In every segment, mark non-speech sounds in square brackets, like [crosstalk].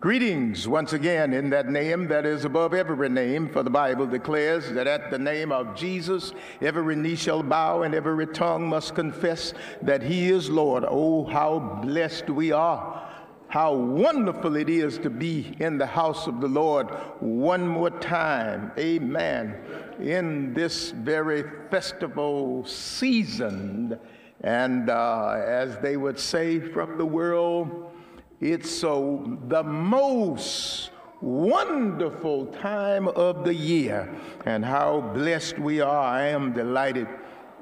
Greetings once again in that name that is above every name, for the Bible declares that at the name of Jesus, every knee shall bow and every tongue must confess that he is Lord. Oh, how blessed we are. How wonderful it is to be in the house of the Lord one more time. Amen. In this very festival season. And uh, as they would say from the world, it's so the most wonderful time of the year, and how blessed we are. I am delighted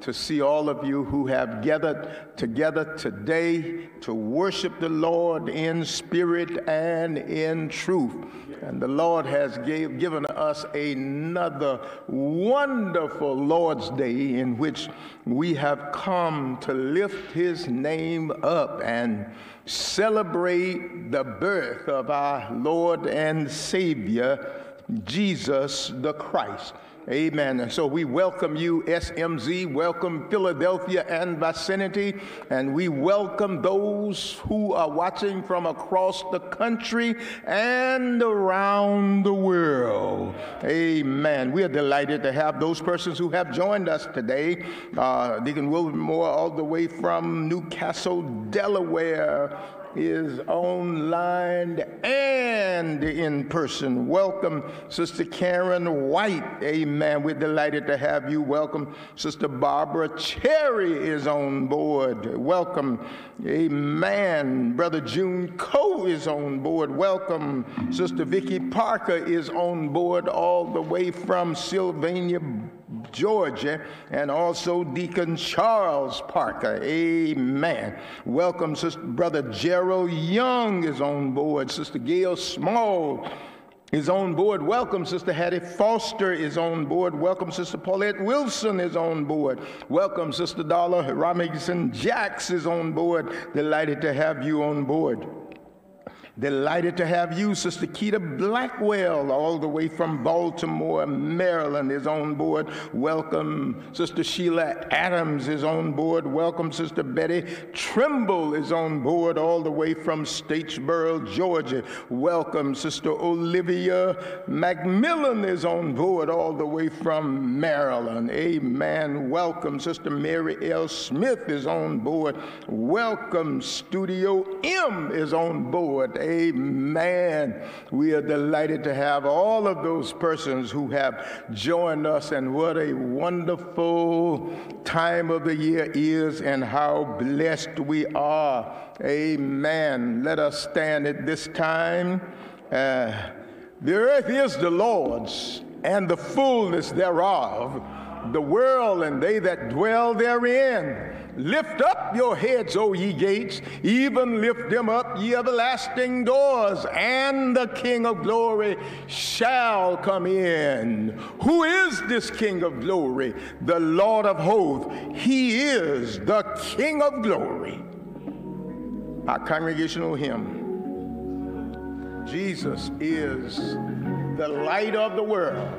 to see all of you who have gathered together today to worship the Lord in spirit and in truth. And the Lord has gave, given us another wonderful Lord's Day in which we have come to lift his name up and celebrate the birth of our Lord and Savior, Jesus the Christ. Amen. And so we welcome you, SMZ, welcome Philadelphia and vicinity, and we welcome those who are watching from across the country and around the world. Amen. We are delighted to have those persons who have joined us today. Uh, Deacon Wilmore, all the way from Newcastle, Delaware is online and in person. Welcome, Sister Karen White. Amen. We're delighted to have you. Welcome, Sister Barbara Cherry is on board. Welcome. Amen. Brother June Coe is on board. Welcome. Sister Vicki Parker is on board all the way from Sylvania, Georgia, and also Deacon Charles Parker. Amen. Welcome, Sister Brother Gerald Young is on board. Sister Gail Small is on board. Welcome, Sister Hattie Foster is on board. Welcome, Sister Paulette Wilson is on board. Welcome, Sister Darla Robinson Jacks is on board. Delighted to have you on board. Delighted to have you, Sister Keita Blackwell, all the way from Baltimore, Maryland, is on board. Welcome, Sister Sheila Adams is on board. Welcome, Sister Betty Trimble is on board, all the way from Statesboro, Georgia. Welcome, Sister Olivia McMillan is on board, all the way from Maryland. Amen. Welcome, Sister Mary L. Smith is on board. Welcome, Studio M is on board. Amen. We are delighted to have all of those persons who have joined us, and what a wonderful time of the year is, and how blessed we are. Amen. Let us stand at this time. Uh, the earth is the Lord's, and the fullness thereof, the world and they that dwell therein. Lift up your heads, O ye gates, even lift them up, ye everlasting doors, and the King of glory shall come in. Who is this King of glory? The Lord of hosts. He is the King of glory. Our congregational hymn Jesus is the light of the world.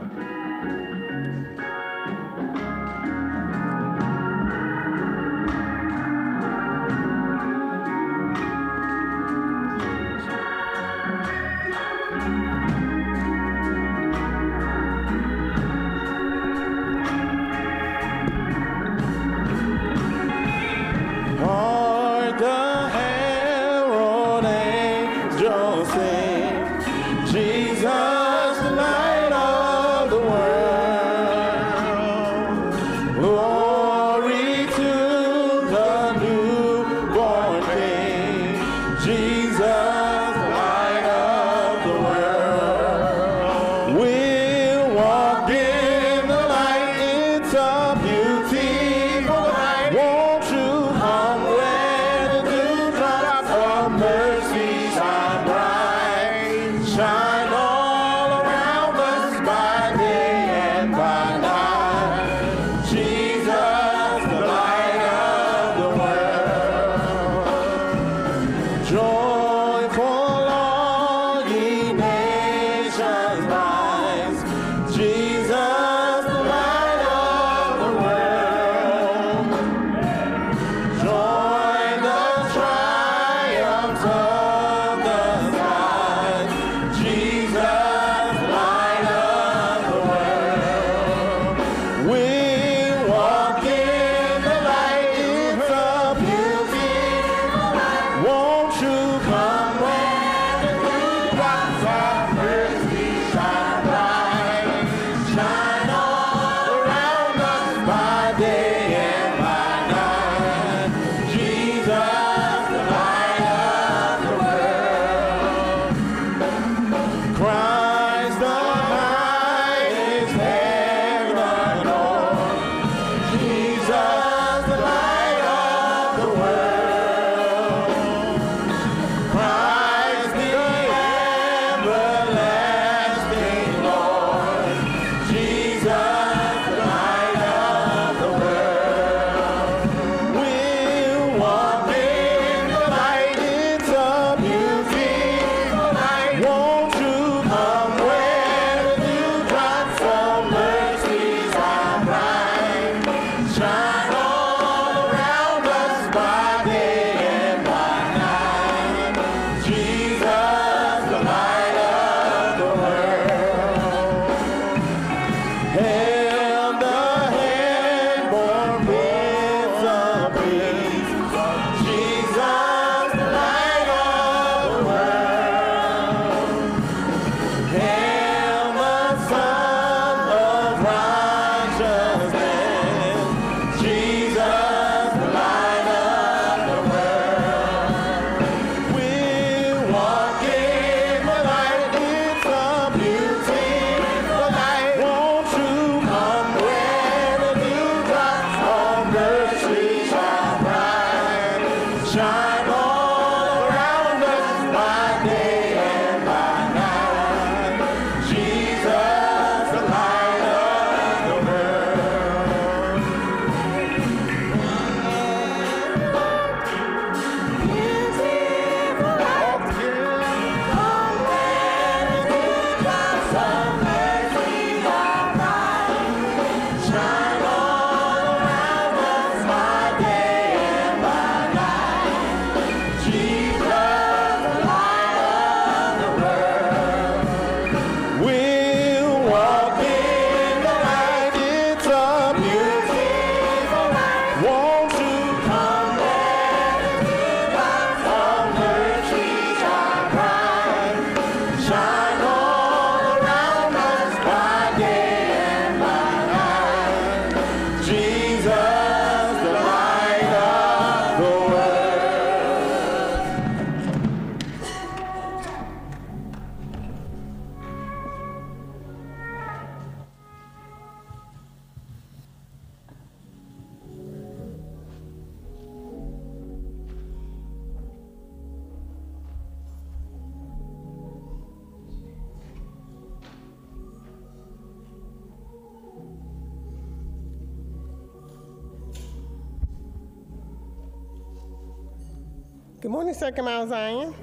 Second Mount Zion.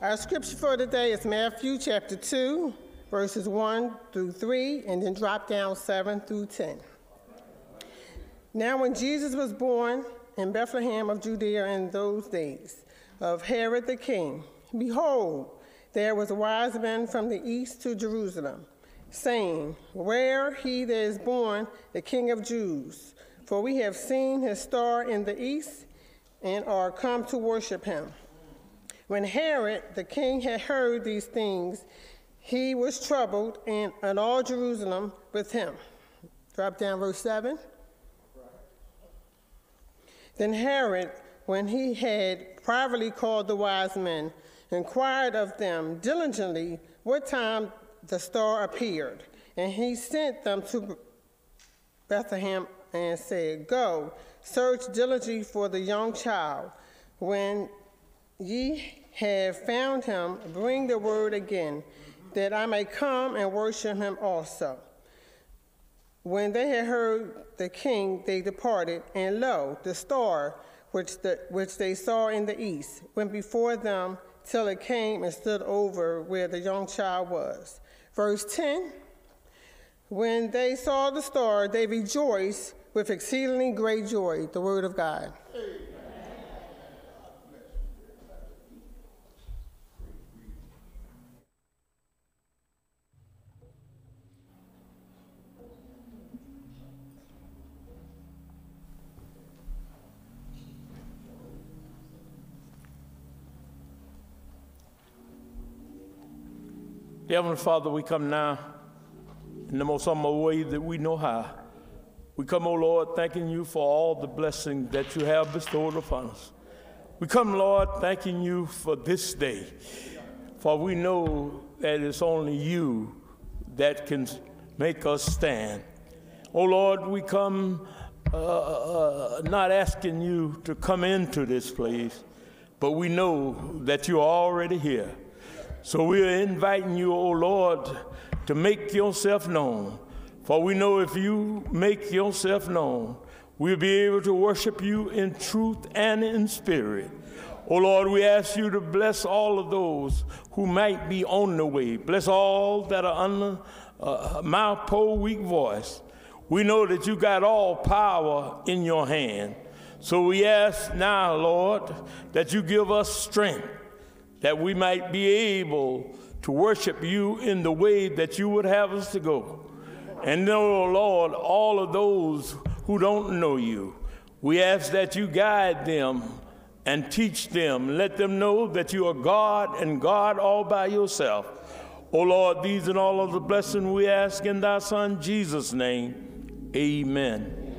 Our scripture for today is Matthew chapter 2, verses 1 through 3, and then drop down 7 through 10. Now, when Jesus was born in Bethlehem of Judea in those days of Herod the king, behold, there was a wise man from the east to Jerusalem, saying, Where he that is born, the King of Jews? For we have seen his star in the east and are come to worship him. When Herod the king had heard these things, he was troubled, and, and all Jerusalem with him. Drop down verse 7. Then Herod, when he had privately called the wise men, inquired of them diligently what time the star appeared. And he sent them to Bethlehem and said, Go, search diligently for the young child. When ye have found him, bring the word again, that I may come and worship him also. When they had heard the king, they departed, and lo, the star which, the, which they saw in the east went before them till it came and stood over where the young child was. Verse 10 When they saw the star, they rejoiced with exceedingly great joy. The word of God. Heavenly Father, we come now in the most humble way that we know how. We come, O oh Lord, thanking you for all the blessing that you have bestowed upon us. We come, Lord, thanking you for this day, for we know that it's only you that can make us stand. Oh Lord, we come uh, uh, not asking you to come into this place, but we know that you're already here. So we are inviting you, O oh Lord, to make yourself known. For we know if you make yourself known, we'll be able to worship you in truth and in spirit. Oh Lord, we ask you to bless all of those who might be on the way. Bless all that are under uh, my poor, weak voice. We know that you got all power in your hand. So we ask now, Lord, that you give us strength that we might be able to worship you in the way that you would have us to go. And know, Lord, all of those who don't know you, we ask that you guide them and teach them. Let them know that you are God and God all by yourself. O oh Lord, these and all of the blessing we ask in thy Son Jesus' name. Amen. Amen.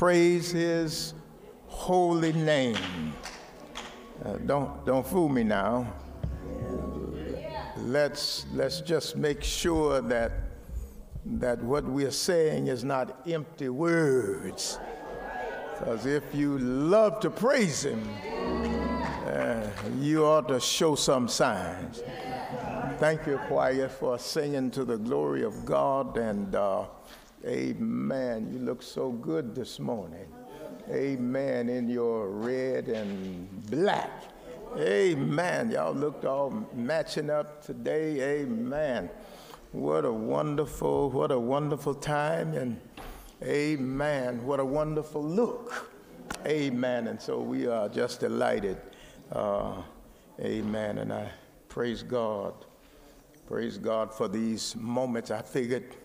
Praise his holy name. Uh, don't, don't fool me now. Let's, let's just make sure that, that what we're saying is not empty words. Because if you love to praise him, uh, you ought to show some signs. Thank you, choir, for singing to the glory of God. And uh, amen. You look so good this morning. Amen. In your red and black. Amen. Y'all looked all matching up today. Amen. What a wonderful, what a wonderful time. And amen. What a wonderful look. Amen. And so we are just delighted. Uh, amen. And I praise God Praise God for these moments. I figured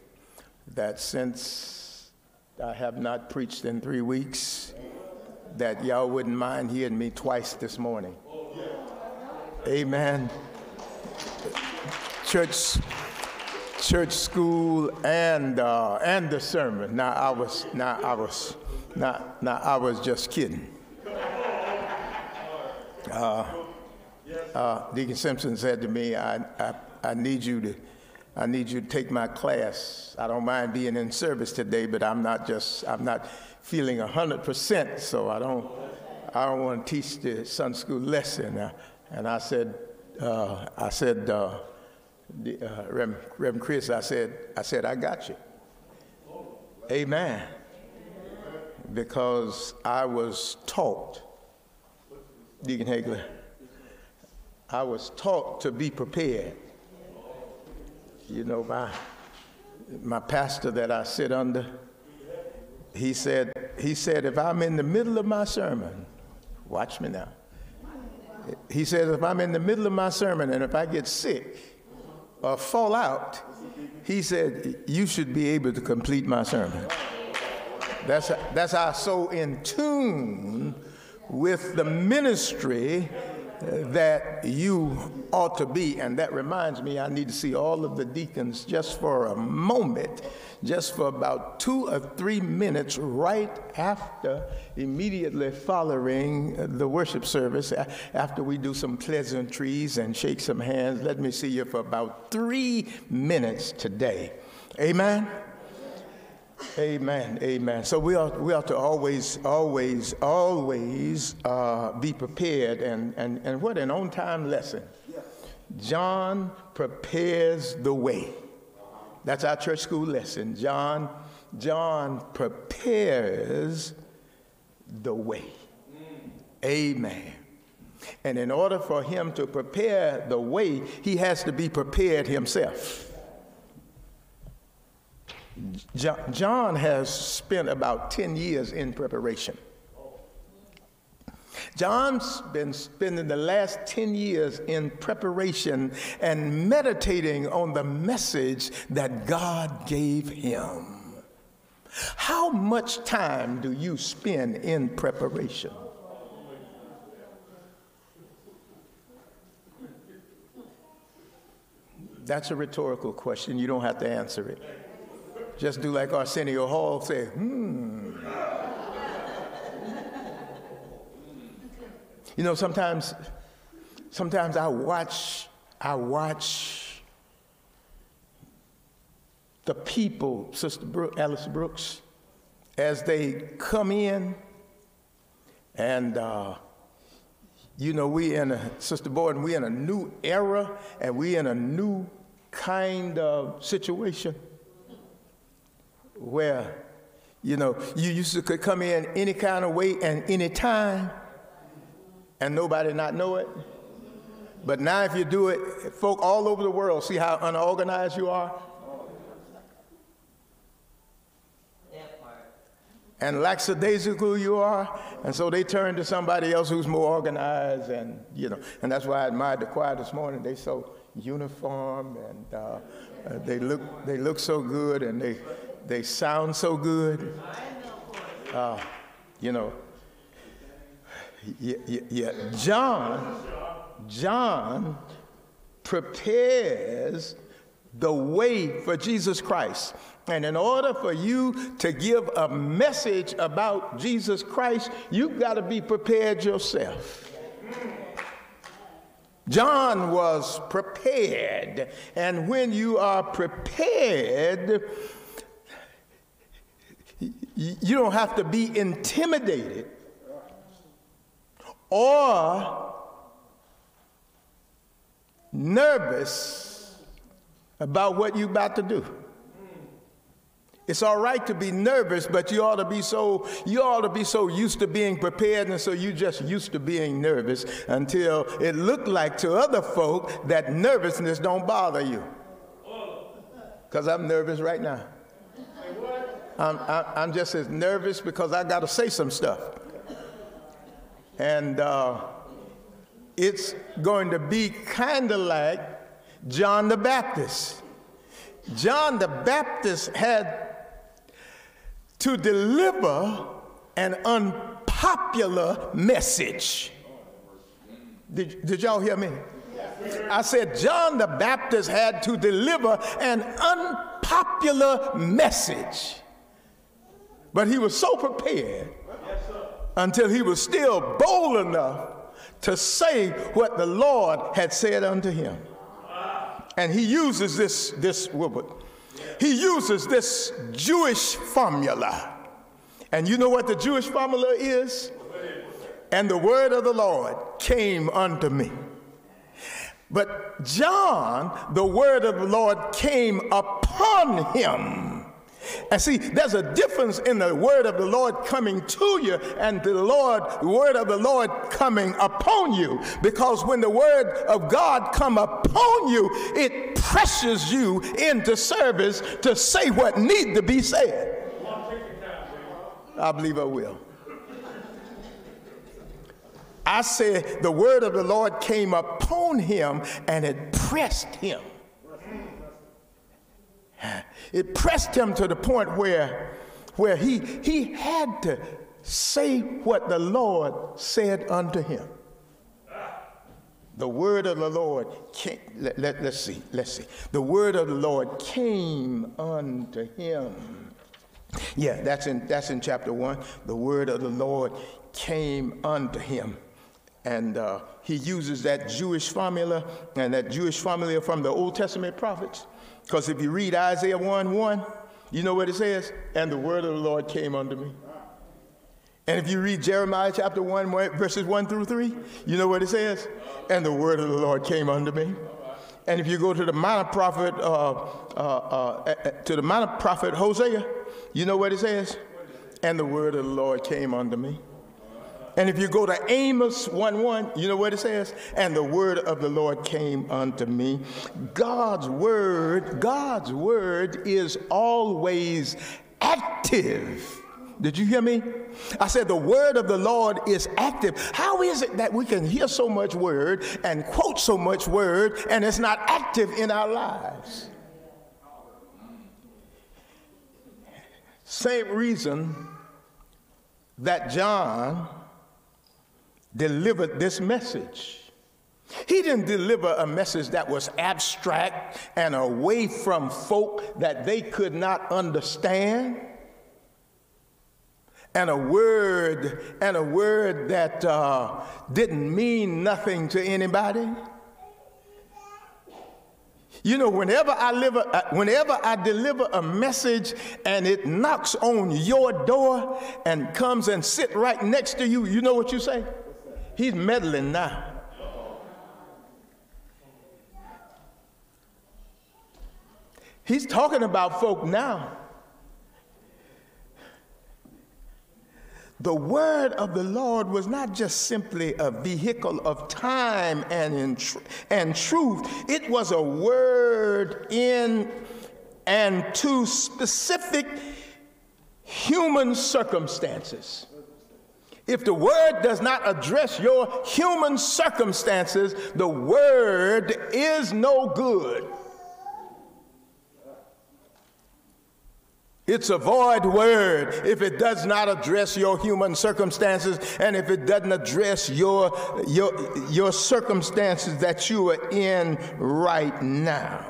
that since I have not preached in three weeks, that y'all wouldn't mind hearing me twice this morning. Amen. Church, church school, and uh, and the sermon. Now I was, now I was, now, now I was just kidding. Uh, uh, Deacon Simpson said to me, I, I I need you to, I need you to take my class. I don't mind being in service today, but I'm not just, I'm not feeling 100%, so I don't, I don't want to teach the Sunday school lesson. Uh, and I said, uh, I said, uh, the, uh, Reverend, Reverend Chris, I said, I said, I got you. Amen. Because I was taught Deacon Hagler, I was taught to be prepared. You know, my, my pastor that I sit under, he said, he said, if I'm in the middle of my sermon, watch me now. He says, if I'm in the middle of my sermon and if I get sick or fall out, he said, you should be able to complete my sermon. That's, that's how so in tune with the ministry that you ought to be. And that reminds me, I need to see all of the deacons just for a moment, just for about two or three minutes right after, immediately following the worship service, after we do some pleasantries and shake some hands. Let me see you for about three minutes today. Amen. Amen. Amen. So we ought, we ought to always, always, always uh, be prepared. And, and, and what an on time lesson. John prepares the way. That's our church school lesson. John, John prepares the way. Amen. And in order for him to prepare the way, he has to be prepared himself. John has spent about 10 years in preparation. John's been spending the last 10 years in preparation and meditating on the message that God gave him. How much time do you spend in preparation? That's a rhetorical question. You don't have to answer it. Just do like Arsenio Hall say, hmm. you know, sometimes, sometimes I watch, I watch the people, Sister Alice Brooks, as they come in, and uh, you know, we in a Sister Borden, we in a new era, and we in a new kind of situation where, you know, you used to could come in any kind of way and any time and nobody not know it. But now if you do it, folk all over the world see how unorganized you are. And lackadaisical you are, and so they turn to somebody else who's more organized, and you know, and that's why I admired the choir this morning. They so uniform, and uh, uh, they look they look so good, and they they sound so good. Uh, you know, yeah, yeah. John, John prepares the way for Jesus Christ. And in order for you to give a message about Jesus Christ, you've got to be prepared yourself. John was prepared. And when you are prepared, you don't have to be intimidated or nervous about what you're about to do. It's all right to be nervous, but you ought to be so you ought to be so used to being prepared, and so you just used to being nervous until it looked like to other folk that nervousness don't bother you. Because I'm nervous right now. I'm, I'm just as nervous because I got to say some stuff. And uh, it's going to be kind of like John the Baptist. John the Baptist had to deliver an unpopular message. Did, did y'all hear me? I said, John the Baptist had to deliver an unpopular message. But he was so prepared until he was still bold enough to say what the Lord had said unto him. And he uses this, this he uses this Jewish formula. And you know what the Jewish formula is? And the word of the Lord came unto me. But John, the word of the Lord came upon him And see, there's a difference in the word of the Lord coming to you and the Lord, word of the Lord coming upon you. Because when the word of God come upon you, it pressures you into service to say what need to be said. I believe I will. I said the word of the Lord came upon him and it pressed him. It pressed him to the point where, where he, he had to say what the Lord said unto him. The word of the Lord came, let, let, let's see, let's see. The word of the Lord came unto him. Yeah, that's in, that's in chapter one. The word of the Lord came unto him. And uh, he uses that Jewish formula and that Jewish formula from the Old Testament prophets. Because if you read Isaiah 1 1, you know what it says? And the word of the Lord came unto me. And if you read Jeremiah chapter 1, verses 1 through 3, you know what it says? And the word of the Lord came unto me. And if you go to the minor prophet, uh, uh, uh, to the minor prophet Hosea, you know what it says? And the word of the Lord came unto me. And if you go to Amos 1 1, you know what it says? And the word of the Lord came unto me. God's word, God's word is always active. Did you hear me? I said the word of the Lord is active. How is it that we can hear so much word and quote so much word and it's not active in our lives? Same reason that John delivered this message. He didn't deliver a message that was abstract and away from folk that they could not understand. And a word, and a word that uh, didn't mean nothing to anybody. You know, whenever I, live a, uh, whenever I deliver a message and it knocks on your door and comes and sit right next to you, you know what you say? He's meddling now. He's talking about folk now. The word of the Lord was not just simply a vehicle of time and, tr- and truth, it was a word in and to specific human circumstances. If the word does not address your human circumstances, the word is no good. It's a void word if it does not address your human circumstances and if it doesn't address your, your, your circumstances that you are in right now.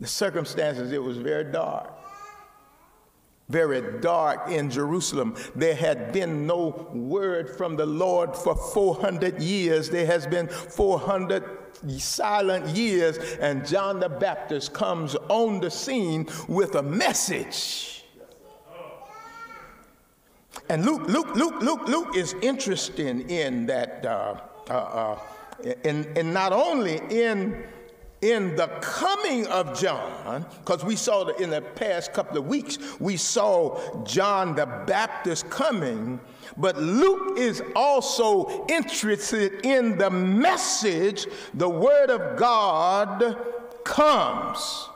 The circumstances, it was very dark very dark in Jerusalem. There had been no word from the Lord for 400 years. There has been 400 silent years, and John the Baptist comes on the scene with a message. And Luke, Luke, Luke, Luke, Luke is interested in that, uh, uh, uh, in, in not only in in the coming of John, because we saw that in the past couple of weeks, we saw John the Baptist coming, but Luke is also interested in the message the Word of God comes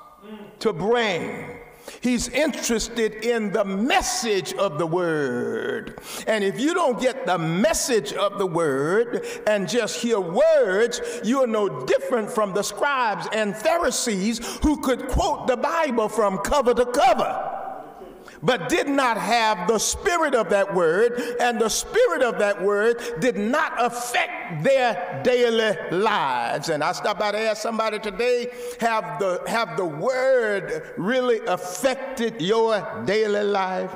to bring. He's interested in the message of the word. And if you don't get the message of the word and just hear words, you're no different from the scribes and Pharisees who could quote the Bible from cover to cover but did not have the spirit of that word, and the spirit of that word did not affect their daily lives. And I stop by to ask somebody today, have the, have the word really affected your daily life?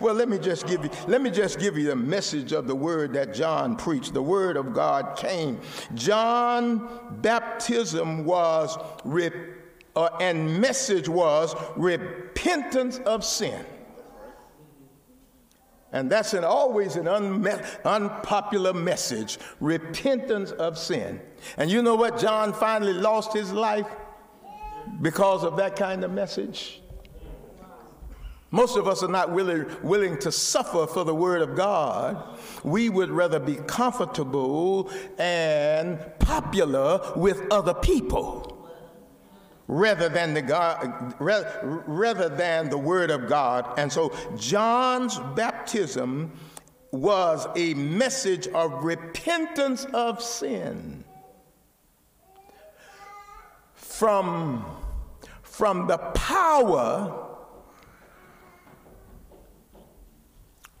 Well, let me just give you let me just give you the message of the word that John preached. The word of God came. John baptism was uh, and message was repentance of sin. And that's an, always an unpopular message repentance of sin. And you know what? John finally lost his life because of that kind of message? Most of us are not willing, willing to suffer for the Word of God. We would rather be comfortable and popular with other people rather than the God, rather, than the Word of God. And so John's baptism was a message of repentance of sin from, from the power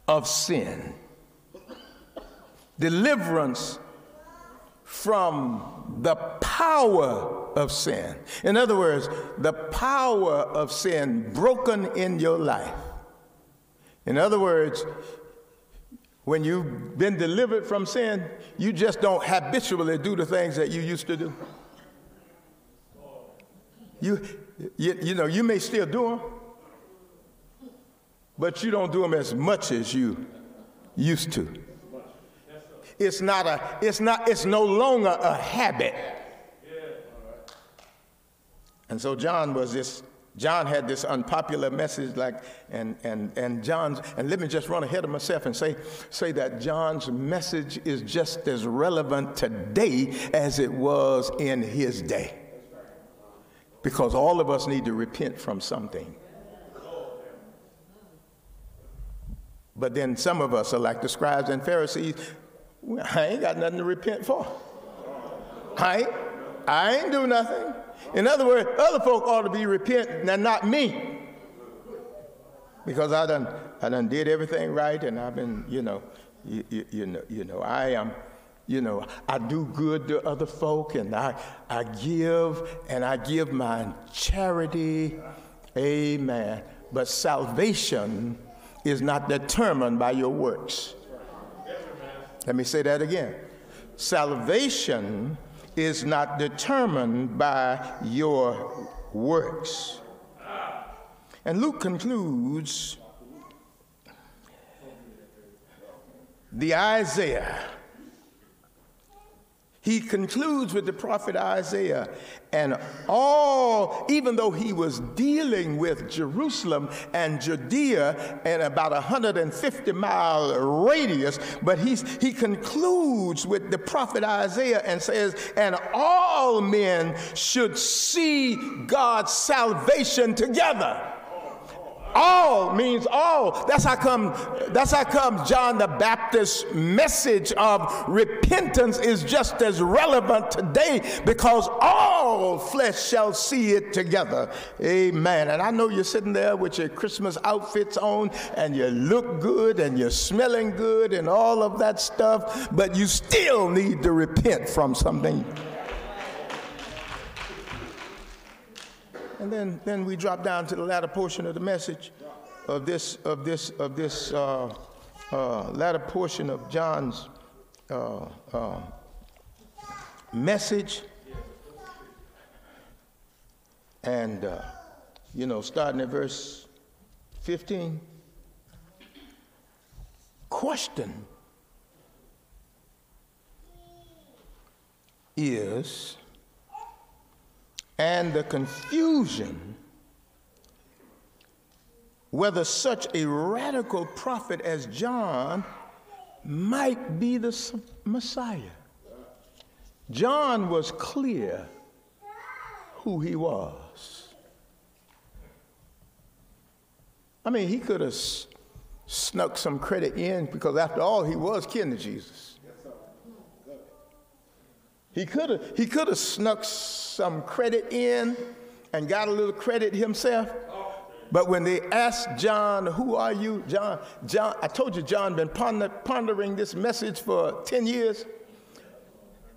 of sin, deliverance from the power of sin. In other words, the power of sin broken in your life. In other words, when you've been delivered from sin, you just don't habitually do the things that you used to do. You, you, you know, you may still do them, but you don't do them as much as you used to. It's not a, it's not, it's no longer a habit. And so John was this, John had this unpopular message like, and, and, and John's, and let me just run ahead of myself and say, say that John's message is just as relevant today as it was in his day. Because all of us need to repent from something. But then some of us are like the scribes and Pharisees. I ain't got nothing to repent for. I ain't, I ain't do nothing. In other words, other folk ought to be repenting and not me. Because I done, I done did everything right and I've been, you know, you, you, you know, you know, I am, you know, I do good to other folk and I, I give and I give my charity. Amen. But salvation is not determined by your works. Let me say that again. Salvation is not determined by your works. And Luke concludes the Isaiah he concludes with the prophet Isaiah, and all, even though he was dealing with Jerusalem and Judea and about a 150 mile radius, but he's, he concludes with the prophet Isaiah and says, and all men should see God's salvation together. All means all. That's how come that's how come John the Baptist's message of repentance is just as relevant today because all flesh shall see it together. Amen. And I know you're sitting there with your Christmas outfits on and you look good and you're smelling good and all of that stuff, but you still need to repent from something. And then, then we drop down to the latter portion of the message of this, of this, of this uh, uh, latter portion of John's uh, uh message. And, uh, you know, starting at verse 15. Question is and the confusion whether such a radical prophet as John might be the Messiah. John was clear who he was. I mean, he could have snuck some credit in because, after all, he was kin to Jesus. He could have he could have snuck some credit in and got a little credit himself. But when they asked John, "Who are you?" John, John, I told you, John been ponder, pondering this message for ten years.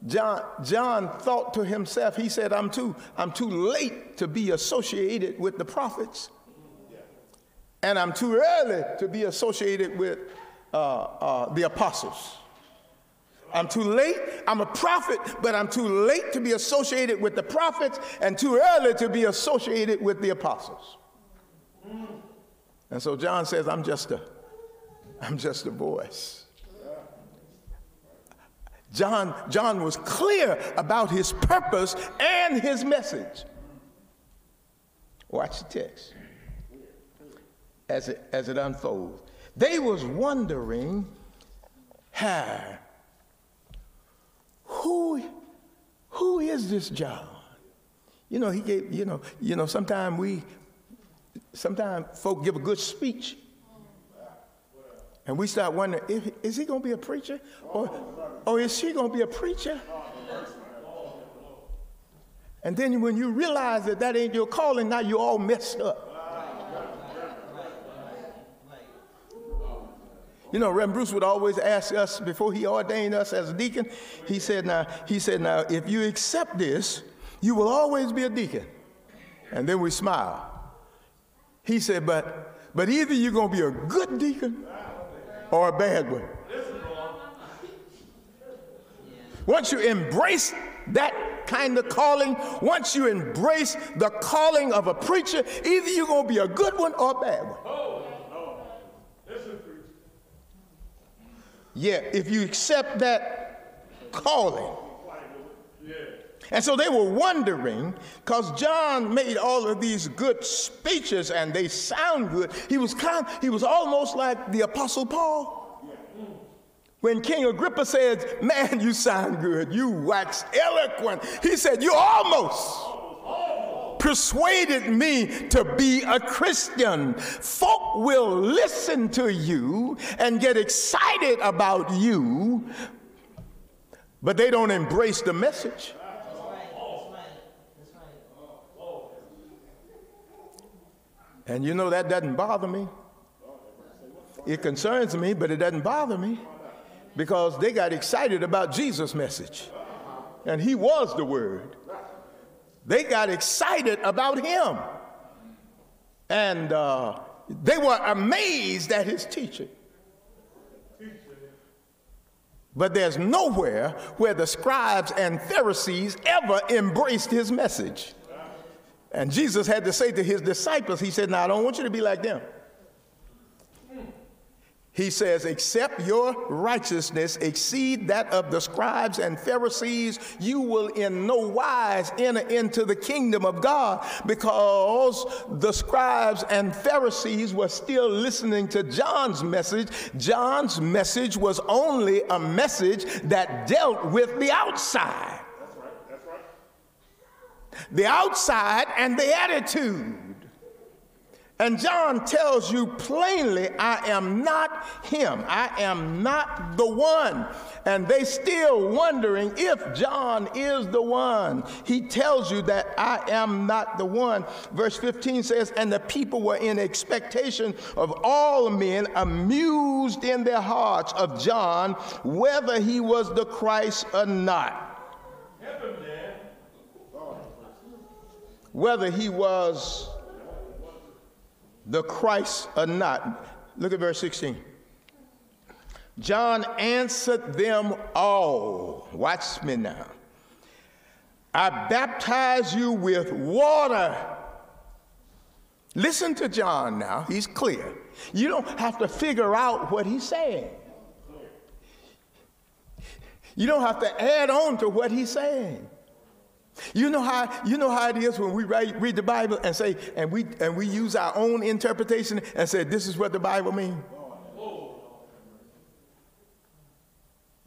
John, John thought to himself, he said, "I'm too, I'm too late to be associated with the prophets, and I'm too early to be associated with uh, uh, the apostles." I'm too late. I'm a prophet, but I'm too late to be associated with the prophets and too early to be associated with the apostles. And so John says, I'm just a, I'm just a voice. John, John was clear about his purpose and his message. Watch the text as it, as it unfolds. They was wondering how, who, who is this John? You know, he gave, you know, you know, sometimes we, sometimes folk give a good speech and we start wondering, is, is he going to be a preacher? Or, or is she going to be a preacher? And then when you realize that that ain't your calling, now you're all messed up. You know, Reverend Bruce would always ask us before he ordained us as a deacon. He said, "Now, he said, now, if you accept this, you will always be a deacon." And then we smile. He said, "But, but either you're going to be a good deacon or a bad one. Once you embrace that kind of calling, once you embrace the calling of a preacher, either you're going to be a good one or a bad one. Yeah, if you accept that calling. And so they were wondering, because John made all of these good speeches and they sound good. He was kind, he was almost like the Apostle Paul. When King Agrippa said, Man, you sound good, you wax eloquent, he said, You almost persuaded me to be a Christian. Folk will listen to you and get excited about you, but they don't embrace the message. And you know that doesn't bother me. It concerns me, but it doesn't bother me because they got excited about Jesus' message. And he was the word. They got excited about him. And uh, they were amazed at his teaching. But there's nowhere where the scribes and Pharisees ever embraced his message. And Jesus had to say to his disciples, He said, Now I don't want you to be like them. He says, Except your righteousness exceed that of the scribes and Pharisees, you will in no wise enter into the kingdom of God because the scribes and Pharisees were still listening to John's message. John's message was only a message that dealt with the outside. That's right, that's right. The outside and the attitude. And John tells you plainly, I am not him. I am not the one. And they still wondering if John is the one. He tells you that I am not the one. Verse 15 says, And the people were in expectation of all men, amused in their hearts of John, whether he was the Christ or not. Whether he was the Christ or not. Look at verse 16. John answered them all. Watch me now. I baptize you with water. Listen to John now. He's clear. You don't have to figure out what he's saying. You don't have to add on to what he's saying. You know how you know how it is when we write, read the Bible and say and we and we use our own interpretation and say this is what the Bible means.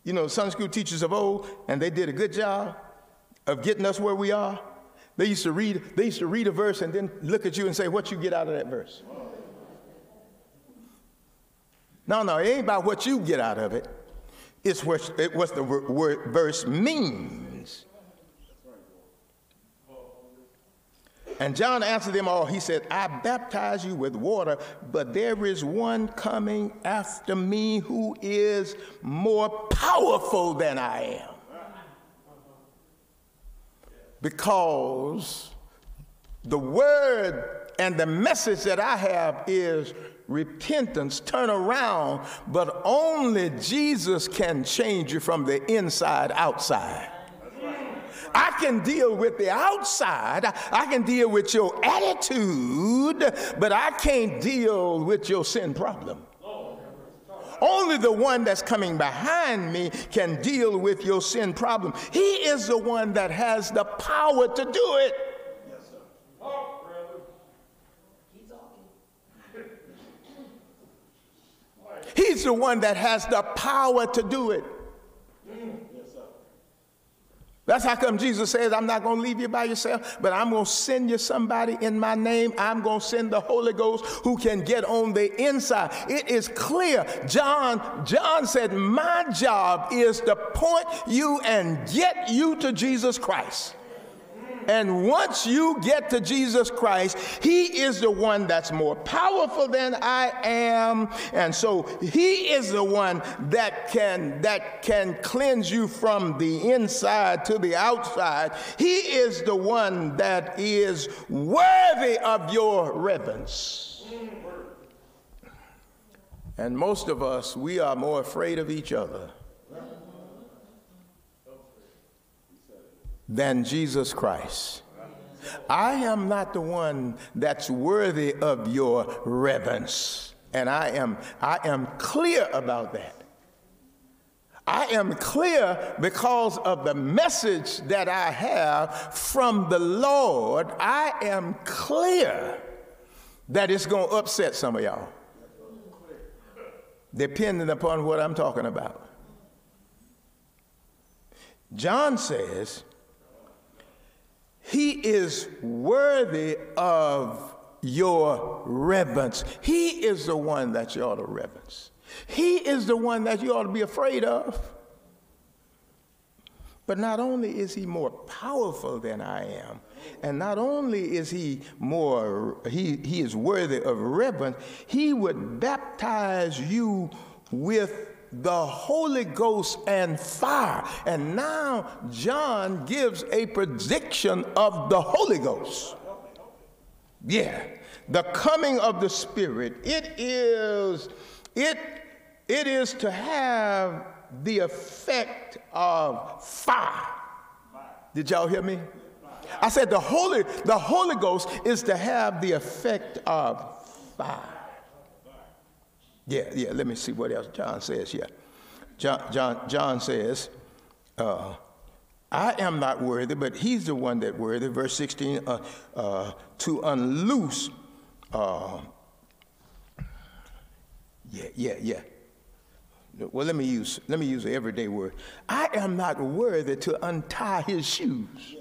You know, Sunday school teachers of old, and they did a good job of getting us where we are. They used to read, they used to read a verse and then look at you and say, what you get out of that verse? No, no, it ain't about what you get out of it. It's what, it, what the word, verse means. And John answered them all. He said, I baptize you with water, but there is one coming after me who is more powerful than I am. Because the word and the message that I have is repentance, turn around, but only Jesus can change you from the inside outside. I can deal with the outside, I can deal with your attitude, but I can't deal with your sin problem. Only the one that's coming behind me can deal with your sin problem. He is the one that has the power to do it. Yes, oh, He's the one that has the power to do it. That's how come Jesus says, I'm not going to leave you by yourself, but I'm going to send you somebody in my name. I'm going to send the Holy Ghost who can get on the inside. It is clear. John, John said, My job is to point you and get you to Jesus Christ. And once you get to Jesus Christ, He is the one that's more powerful than I am. And so He is the one that can, that can cleanse you from the inside to the outside. He is the one that is worthy of your reverence. And most of us, we are more afraid of each other than Jesus Christ. I am not the one that's worthy of your reverence. And I am, I am clear about that. I am clear because of the message that I have from the Lord. I am clear that it's going to upset some of y'all, depending upon what I'm talking about. John says, he is worthy of your reverence. He is the one that you ought to reverence. He is the one that you ought to be afraid of. But not only is he more powerful than I am, and not only is he more, he, he is worthy of reverence, he would baptize you with the Holy Ghost and fire. And now John gives a prediction of the Holy Ghost. Yeah, the coming of the Spirit. It is, it, it is to have the effect of fire. Did y'all hear me? I said the Holy, the Holy Ghost is to have the effect of fire. Yeah, yeah, let me see what else John says Yeah. John, John, John says, uh, I am not worthy, but he's the one that worthy. Verse 16, uh, uh, to unloose. Uh, yeah, yeah, yeah. Well, let me use let me use an everyday word. I am not worthy to untie his shoes.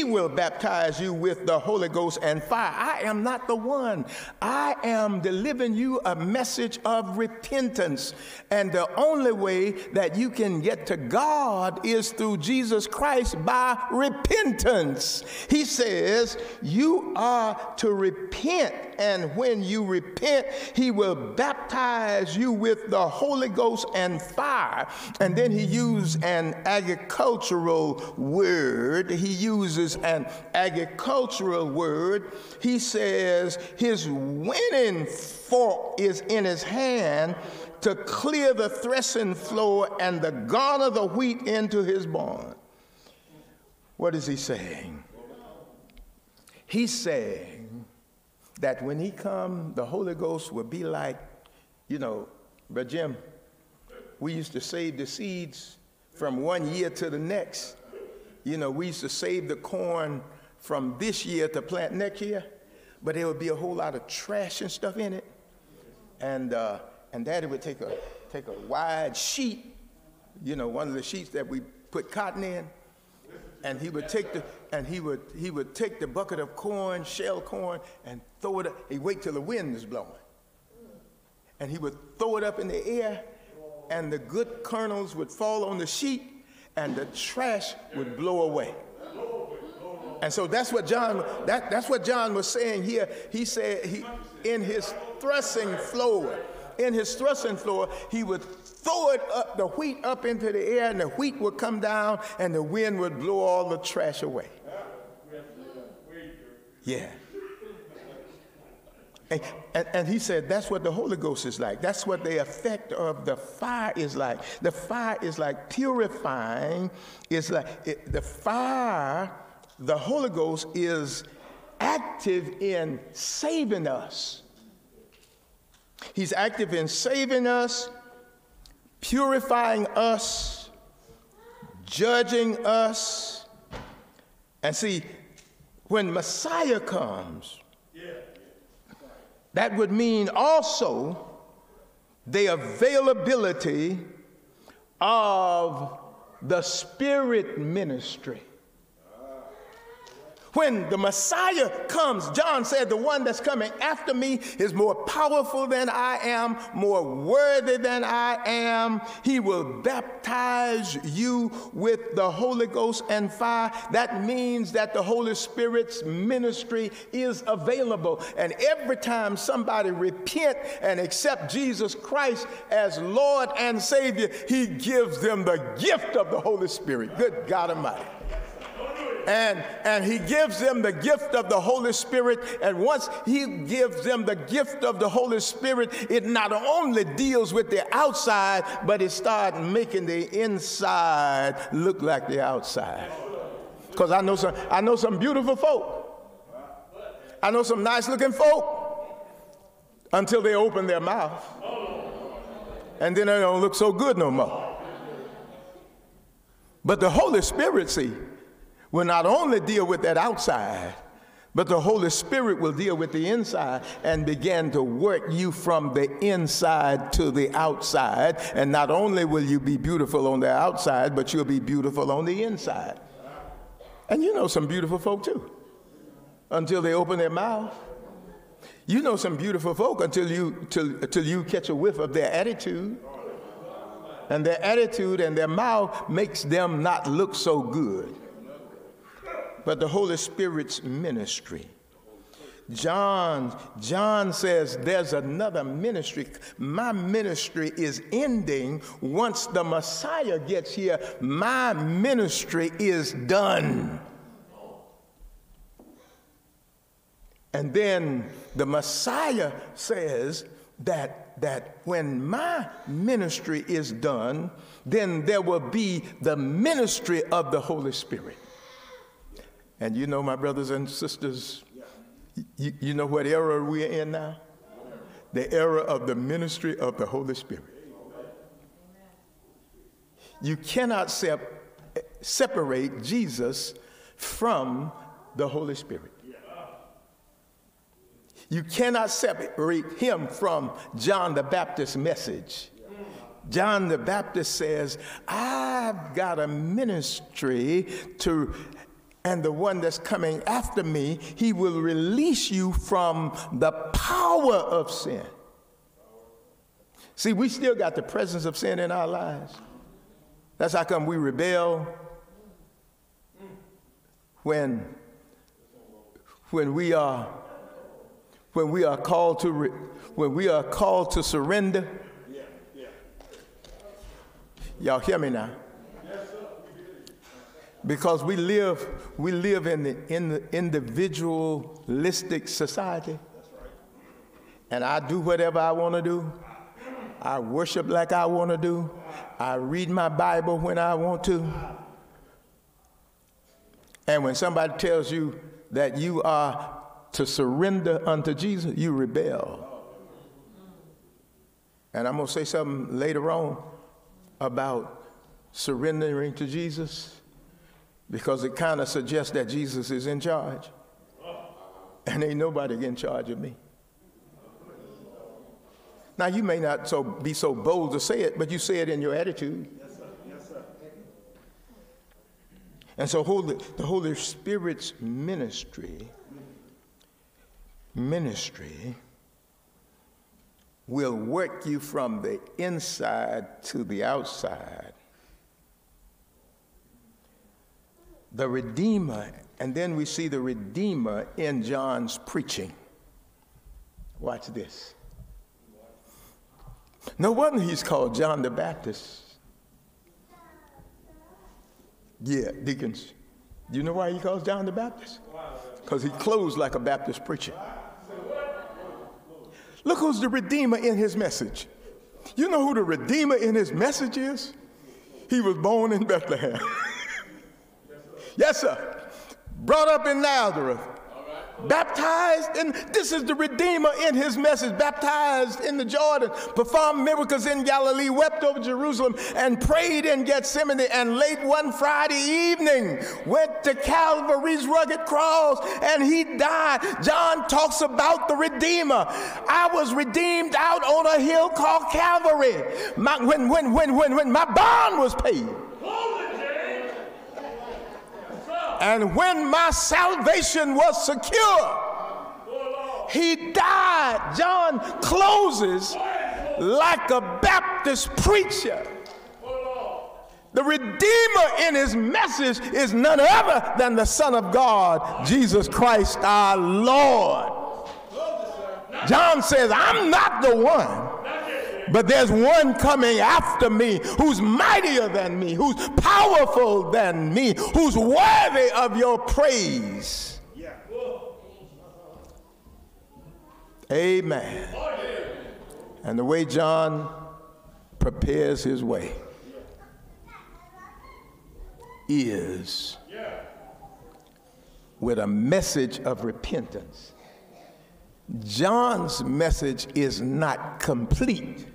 He will baptize you with the Holy Ghost and fire. I am not the one. I am delivering you a message of repentance. And the only way that you can get to God is through Jesus Christ by repentance. He says, You are to repent. And when you repent, He will baptize you with the Holy Ghost and fire. And then He used an agricultural word. He uses an agricultural word. He says his winnowing fork is in his hand to clear the threshing floor and to garner the wheat into his barn. What is he saying? He's saying that when he come, the Holy Ghost will be like, you know, but Jim, we used to save the seeds from one year to the next you know, we used to save the corn from this year to plant next year, but there would be a whole lot of trash and stuff in it. And, uh, and daddy would take a, take a wide sheet, you know, one of the sheets that we put cotton in, and he would take the, and he would, he would take the bucket of corn, shell corn, and throw it up. He'd wait till the wind is blowing. And he would throw it up in the air, and the good kernels would fall on the sheet, and the trash would blow away. And so that's what John that, that's what John was saying here. He said he in his threshing floor, in his threshing floor, he would throw it up, the wheat up into the air, and the wheat would come down, and the wind would blow all the trash away. Yeah. And, and, and, he said that's what the Holy Ghost is like. That's what the effect of the fire is like. The fire is like purifying. It's like it, the fire, the Holy Ghost is active in saving us. He's active in saving us, purifying us, judging us. And see, when Messiah comes, That would mean also the availability of the Spirit ministry. When the Messiah comes, John said, The one that's coming after me is more powerful than I am, more worthy than I am. He will baptize you with the Holy Ghost and fire. That means that the Holy Spirit's ministry is available. And every time somebody repent and accept Jesus Christ as Lord and Savior, He gives them the gift of the Holy Spirit. Good God Almighty and, and he gives them the gift of the Holy Spirit. And once he gives them the gift of the Holy Spirit, it not only deals with the outside, but it starts making the inside look like the outside. Because I know some, I know some beautiful folk. I know some nice looking folk until they open their mouth. And then they don't look so good no more. But the Holy Spirit, see, will not only deal with that outside, but the Holy Spirit will deal with the inside and begin to work you from the inside to the outside. And not only will you be beautiful on the outside, but you'll be beautiful on the inside. And you know some beautiful folk too, until they open their mouth. You know some beautiful folk until you, till, till you catch a whiff of their attitude. And their attitude and their mouth makes them not look so good but the Holy Spirit's ministry. John, John says there's another ministry. My ministry is ending once the Messiah gets here. My ministry is done. And then the Messiah says that, that when my ministry is done, then there will be the ministry of the Holy Spirit. And you know, my brothers and sisters, you, you know what era we're in now? The era of the ministry of the Holy Spirit. You cannot sep- separate Jesus from the Holy Spirit. You cannot separate him from John the Baptist's message. John the Baptist says, I've got a ministry to and the one that's coming after me, he will release you from the power of sin. See, we still got the presence of sin in our lives. That's how come we rebel when, when we are when we are called to re, when we are called to surrender. Y'all hear me now? Because we live we live in the, in the individualistic society. And i do whatever i want to do. I worship like i want to do. I read my bible when i want to. And when somebody tells you that you are to surrender unto jesus you rebel. And i'm going to say something later on about surrendering to jesus because it kind of suggests that Jesus is in charge. And ain't nobody in charge of me. Now, you may not so be so bold to say it, but you say it in your attitude. Yes, sir. Yes, sir. And so Holy, the Holy Spirit's ministry, ministry will work you from the inside to the outside the Redeemer, and then we see the Redeemer in John's preaching. Watch this. No wonder he's called John the Baptist. Yeah, deacons. You know why he calls John the Baptist? Because he closed like a Baptist preacher. Look who's the Redeemer in his message. You know who the Redeemer in his message is? He was born in Bethlehem. [laughs] Yes, sir. Brought up in Nazareth. baptized and this is the redeemer in his message. Baptized in the jordan performed miracles in galilee wept over jerusalem and prayed in gethsemane and late one friday evening went to calvary's rugged cross and he died. John talks about the redeemer. I was redeemed out on a hill called calvary. My, when, when, when, when, when my bond was paid and when my salvation was secure, he died. John closes like a Baptist preacher. The Redeemer in his message is none other than the Son of God, Jesus Christ our Lord. John says, I'm not the one but there's one coming after me who's mightier than me, who's powerful than me, who's worthy of your praise. Yeah. Amen. And the way John prepares his way is with a message of repentance. John's message is not complete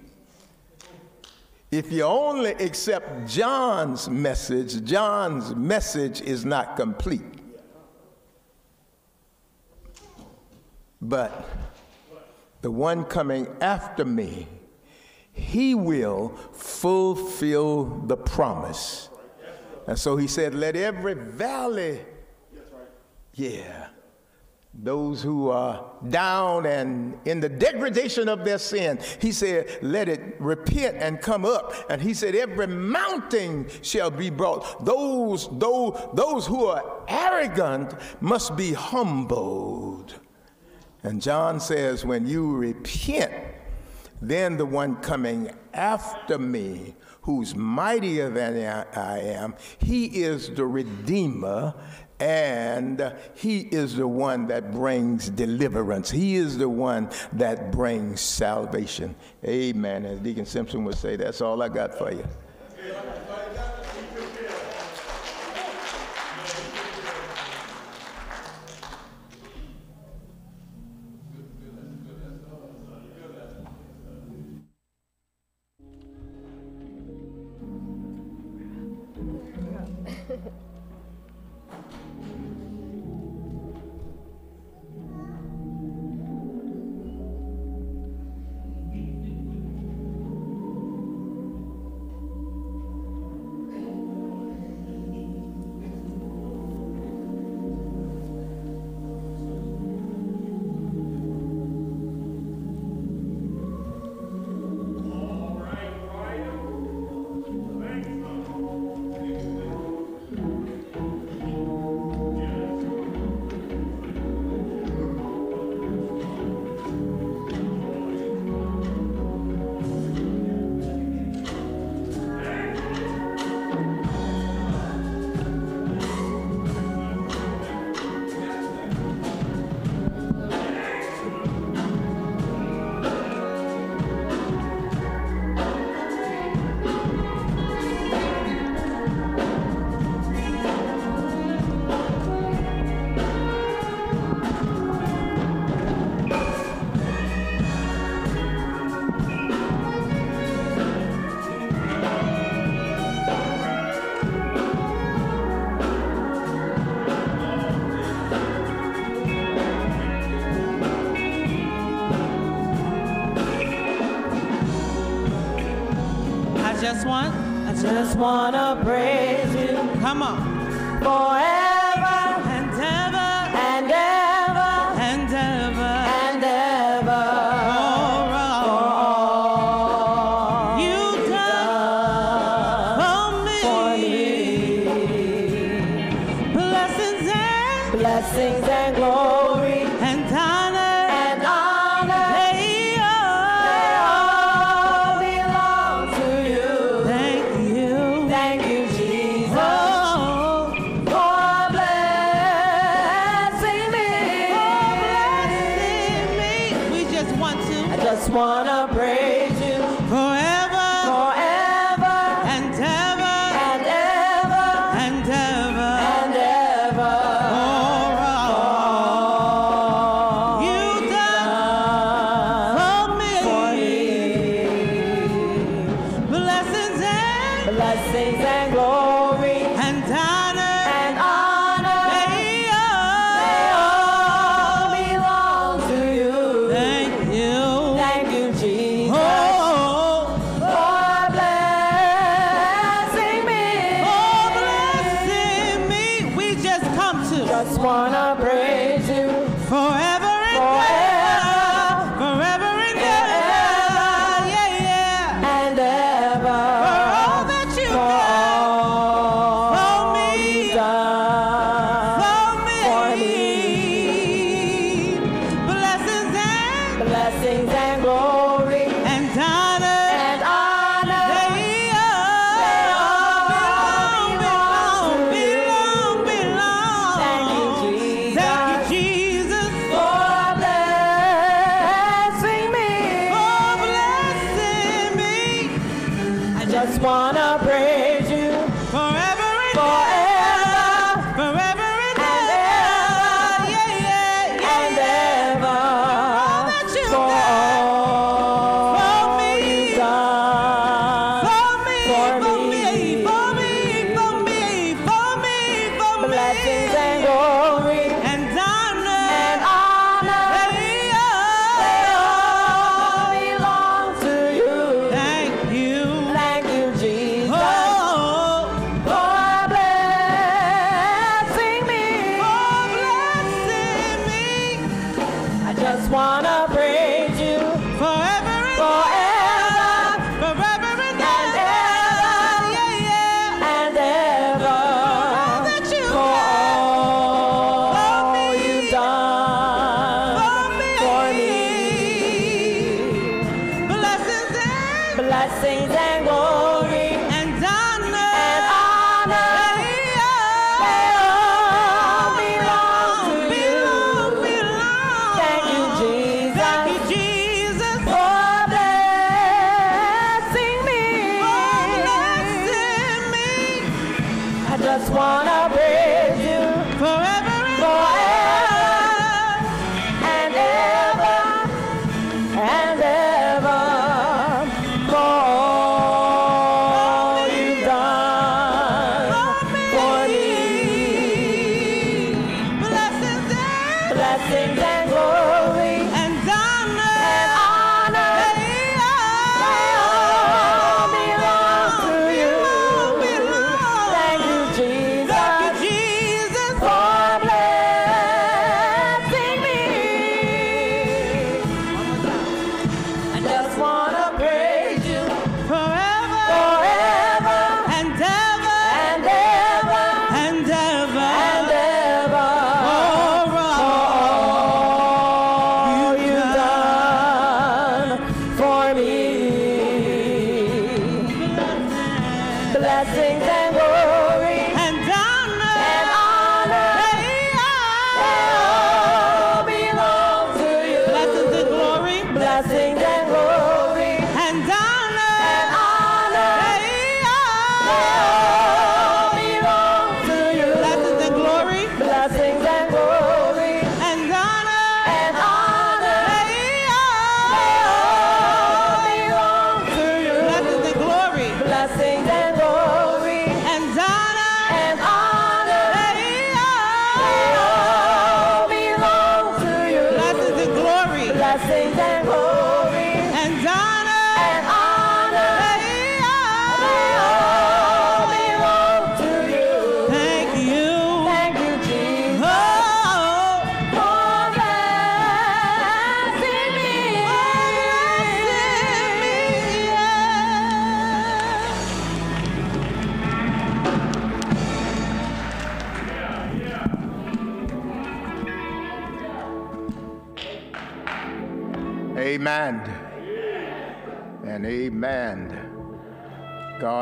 if you only accept John's message, John's message is not complete. But the one coming after me, he will fulfill the promise. And so he said, Let every valley, yeah, those who are down and in the degradation of their sin. He said, Let it repent and come up. And he said, Every mountain shall be brought. Those, those, those who are arrogant must be humbled. And John says, When you repent, then the one coming after me, who's mightier than I am, he is the Redeemer and he is the one that brings deliverance. He is the one that brings salvation. Amen. As Deacon Simpson would say, that's all I got for you. Just wanna praise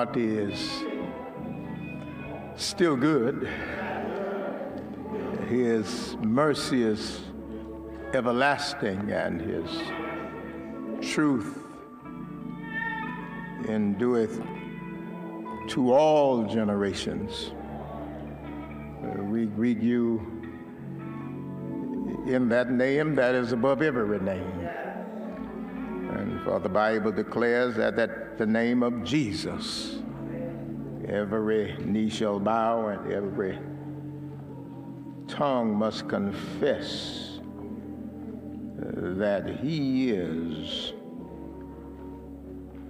God is still good. His mercy is everlasting, and His truth endureth to all generations. Uh, we greet you in that name that is above every name. For the Bible declares that at the name of Jesus, every knee shall bow and every tongue must confess that he is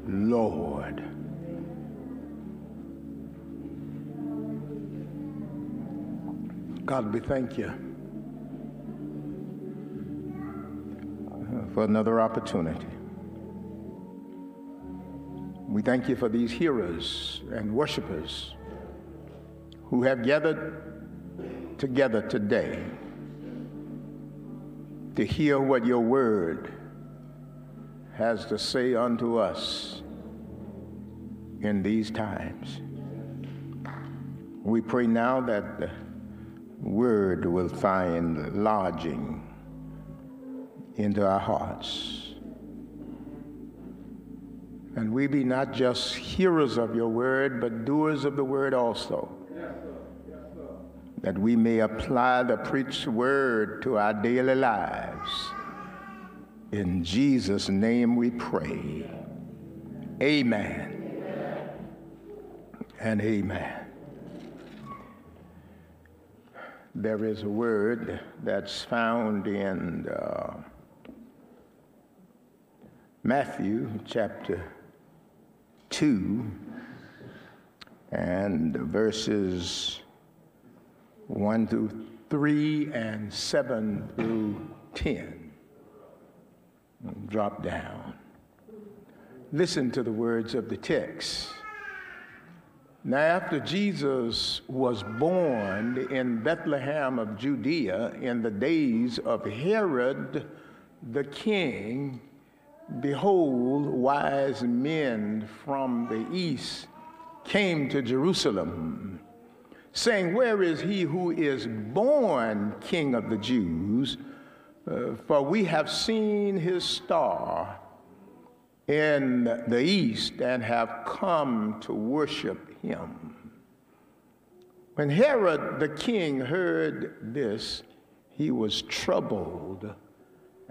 Lord. God, we thank you for another opportunity. We thank you for these hearers and worshipers who have gathered together today to hear what your word has to say unto us in these times. We pray now that the word will find lodging into our hearts and we be not just hearers of your word, but doers of the word also. That we may apply the preached word to our daily lives. In Jesus' name we pray. Amen. And amen. There is a word that's found in uh, Matthew chapter 2 and verses 1 through 3 and 7 through 10. Drop down. Listen to the words of the text. Now, after Jesus was born in Bethlehem of Judea in the days of Herod the king, Behold, wise men from the east came to Jerusalem, saying, Where is he who is born King of the Jews? Uh, for we have seen his star in the east and have come to worship him. When Herod the king heard this, he was troubled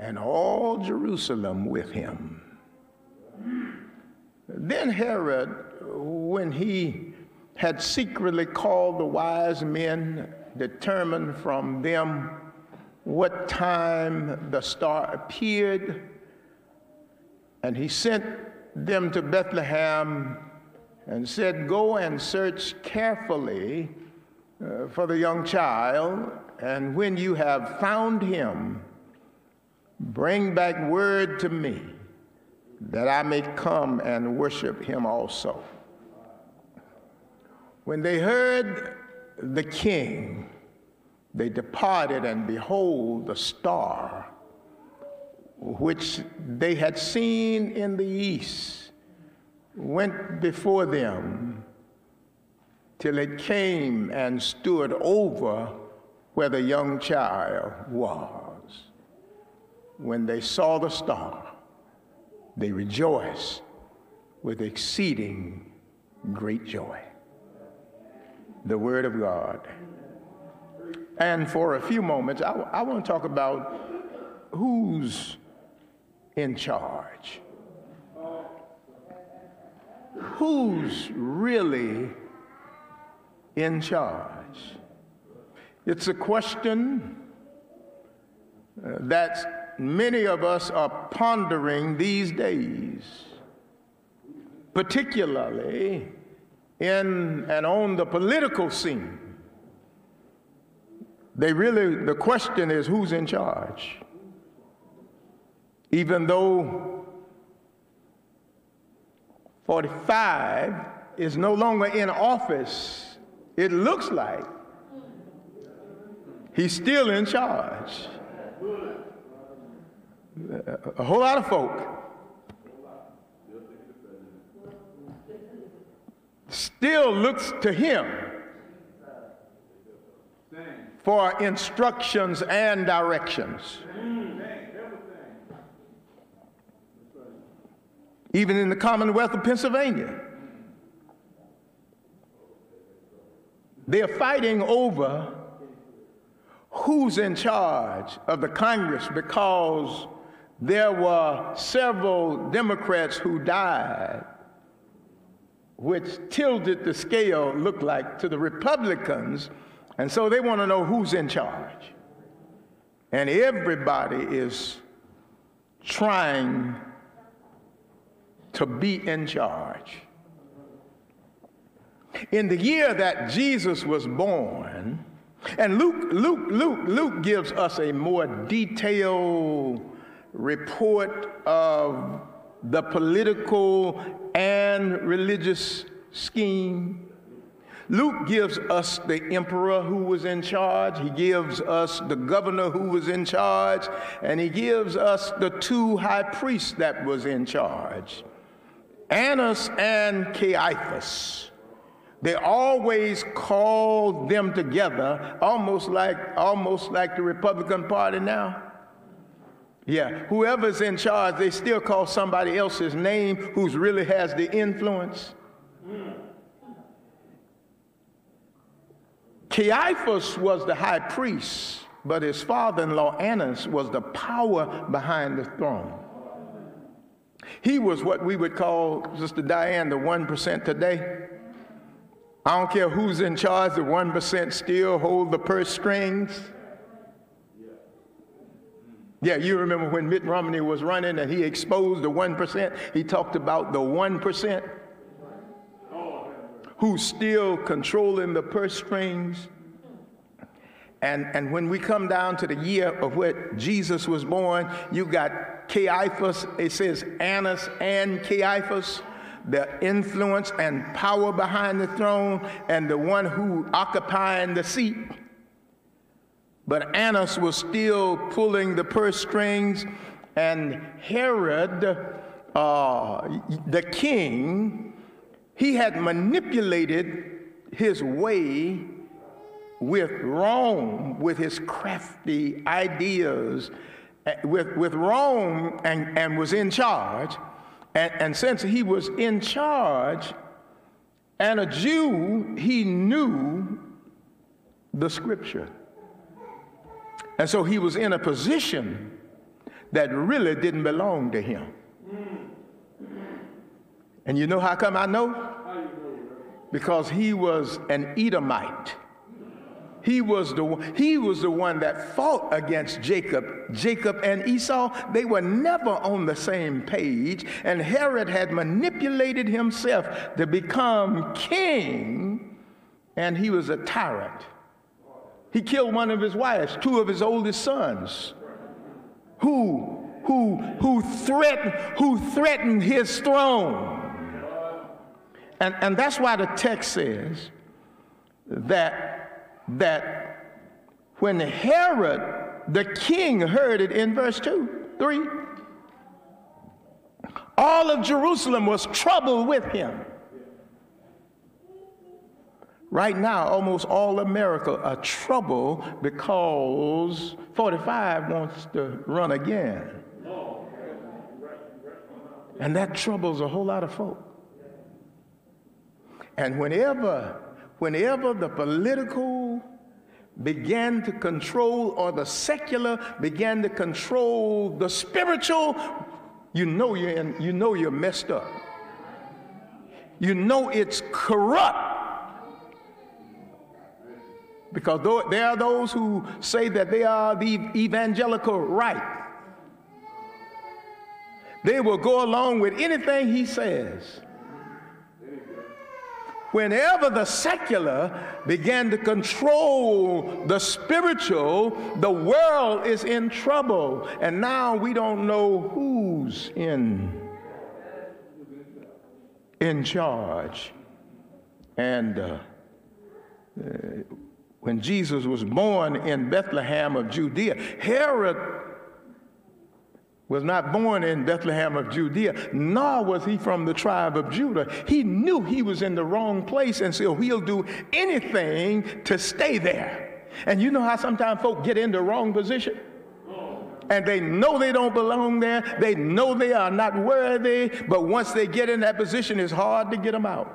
and all Jerusalem with him. Then Herod, when he had secretly called the wise men, determined from them what time the star appeared, and he sent them to Bethlehem and said, Go and search carefully uh, for the young child, and when you have found him, Bring back word to me that I may come and worship him also. When they heard the king, they departed, and behold, the star which they had seen in the east went before them till it came and stood over where the young child was when they saw the star, they rejoiced with exceeding great joy. The Word of God. And for a few moments, I, I want to talk about who's in charge. Who's really in charge? It's a question uh, that's many of us are pondering these days, particularly in and on the political scene. They really, the question is who's in charge? Even though 45 is no longer in office, it looks like he's still in charge a whole lot of folk still looks to him for instructions and directions. Even in the Commonwealth of Pennsylvania, they're fighting over who's in charge of the Congress because there were several Democrats who died which tilted the scale, looked like, to the Republicans. And so they want to know who's in charge. And everybody is trying to be in charge. In the year that Jesus was born, and Luke, Luke, Luke, Luke gives us a more detailed report of the political and religious scheme. Luke gives us the emperor who was in charge, he gives us the governor who was in charge, and he gives us the two high priests that was in charge. Annas and Caiaphas. They always call them together, almost like almost like the Republican Party now. Yeah, whoever's in charge, they still call somebody else's name who's really has the influence. Caiaphas was the high priest, but his father in law Annas was the power behind the throne. He was what we would call, Sister Diane, the 1% today. I don't care who's in charge, the 1% still hold the purse strings. Yeah, you remember when Mitt Romney was running and he exposed the 1%? He talked about the 1% who's still controlling the purse strings. And, and when we come down to the year of when Jesus was born, you got Caiaphas, it says Annas and Caiaphas, the influence and power behind the throne, and the one who occupying the seat. But Annas was still pulling the purse strings, and Herod, uh, the king, he had manipulated his way with Rome, with his crafty ideas, eh, with, with Rome, and, and was in charge. And, and since he was in charge, and a Jew, he knew the scripture. And so he was in a position that really didn't belong to him. And you know how come I know? Because he was an Edomite. He was the one, he was the one that fought against Jacob. Jacob and Esau, they were never on the same page, and Herod had manipulated himself to become king, and he was a tyrant. He killed one of his wives, two of his oldest sons, who, who, who, threatened, who threatened his throne. And, and that's why the text says that, that when Herod the king heard it in verse 2, 3, all of Jerusalem was troubled with him. Right now, almost all America are troubled because 45 wants to run again. And that troubles a whole lot of folk. And whenever, whenever the political began to control or the secular began to control the spiritual, you know you're, in, you know you're messed up. You know it's corrupt because there are those who say that they are the evangelical right. They will go along with anything he says. Whenever the secular began to control the spiritual, the world is in trouble. And now we don't know who's in, in charge. And uh, uh, when Jesus was born in Bethlehem of Judea. Herod was not born in Bethlehem of Judea, nor was he from the tribe of Judah. He knew he was in the wrong place, and so he'll do anything to stay there. And you know how sometimes folk get in the wrong position? And they know they don't belong there. They know they are not worthy. But once they get in that position, it's hard to get them out.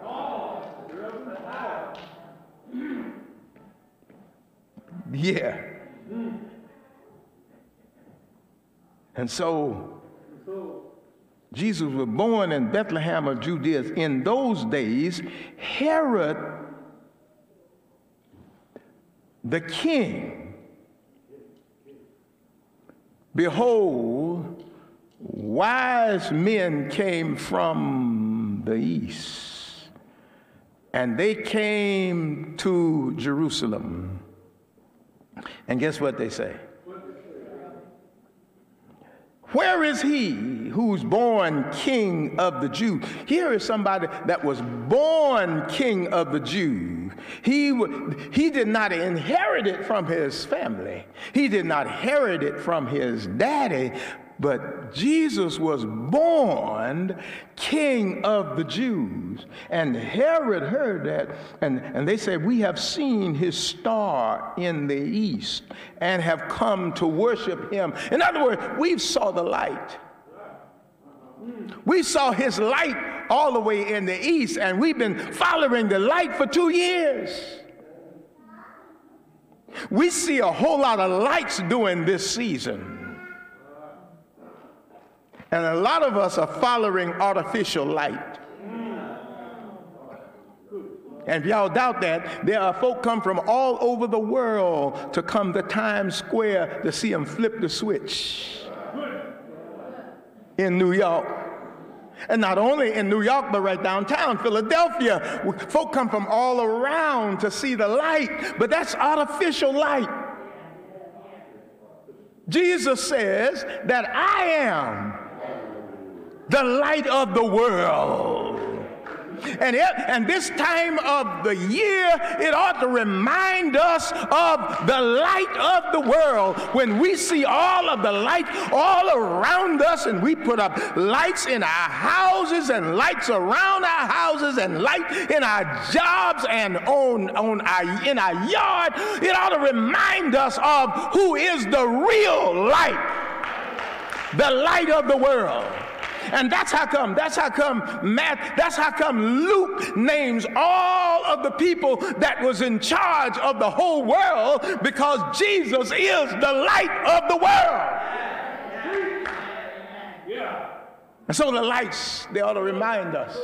[laughs] Yeah. And so Jesus was born in Bethlehem of Judea. In those days, Herod, the king, behold, wise men came from the east, and they came to Jerusalem. And guess what they say? Where is he who's born king of the Jews? Here is somebody that was born king of the Jews. He, he did not inherit it from his family, he did not inherit it from his daddy, but Jesus was born king of the Jews. And Herod heard that, and, and they said, We have seen his star in the east and have come to worship him. In other words, we saw the light. We saw his light all the way in the east, and we've been following the light for two years. We see a whole lot of lights during this season. And a lot of us are following artificial light. And if y'all doubt that, there are folk come from all over the world to come to Times Square to see them flip the switch in New York. And not only in New York, but right downtown, Philadelphia. Folk come from all around to see the light, but that's artificial light. Jesus says that I am the light of the world. And, it, and this time of the year, it ought to remind us of the light of the world. When we see all of the light all around us, and we put up lights in our houses, and lights around our houses, and light in our jobs, and on, on our, in our yard, it ought to remind us of who is the real light, the light of the world. And that's how come, that's how come Matt, that's how come Luke names all of the people that was in charge of the whole world because Jesus is the light of the world. And so the lights, they ought to remind us.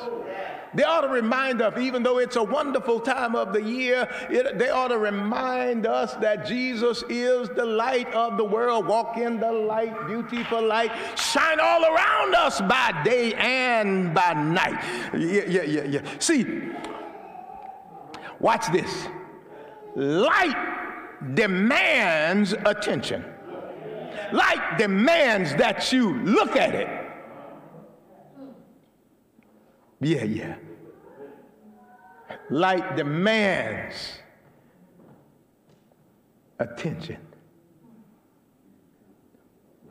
They ought to remind us, even though it's a wonderful time of the year, it, they ought to remind us that Jesus is the light of the world. Walk in the light, beautiful light, shine all around us by day and by night. Yeah, yeah, yeah, yeah. See, watch this. Light demands attention. Light demands that you look at it. Yeah, yeah. Light demands attention.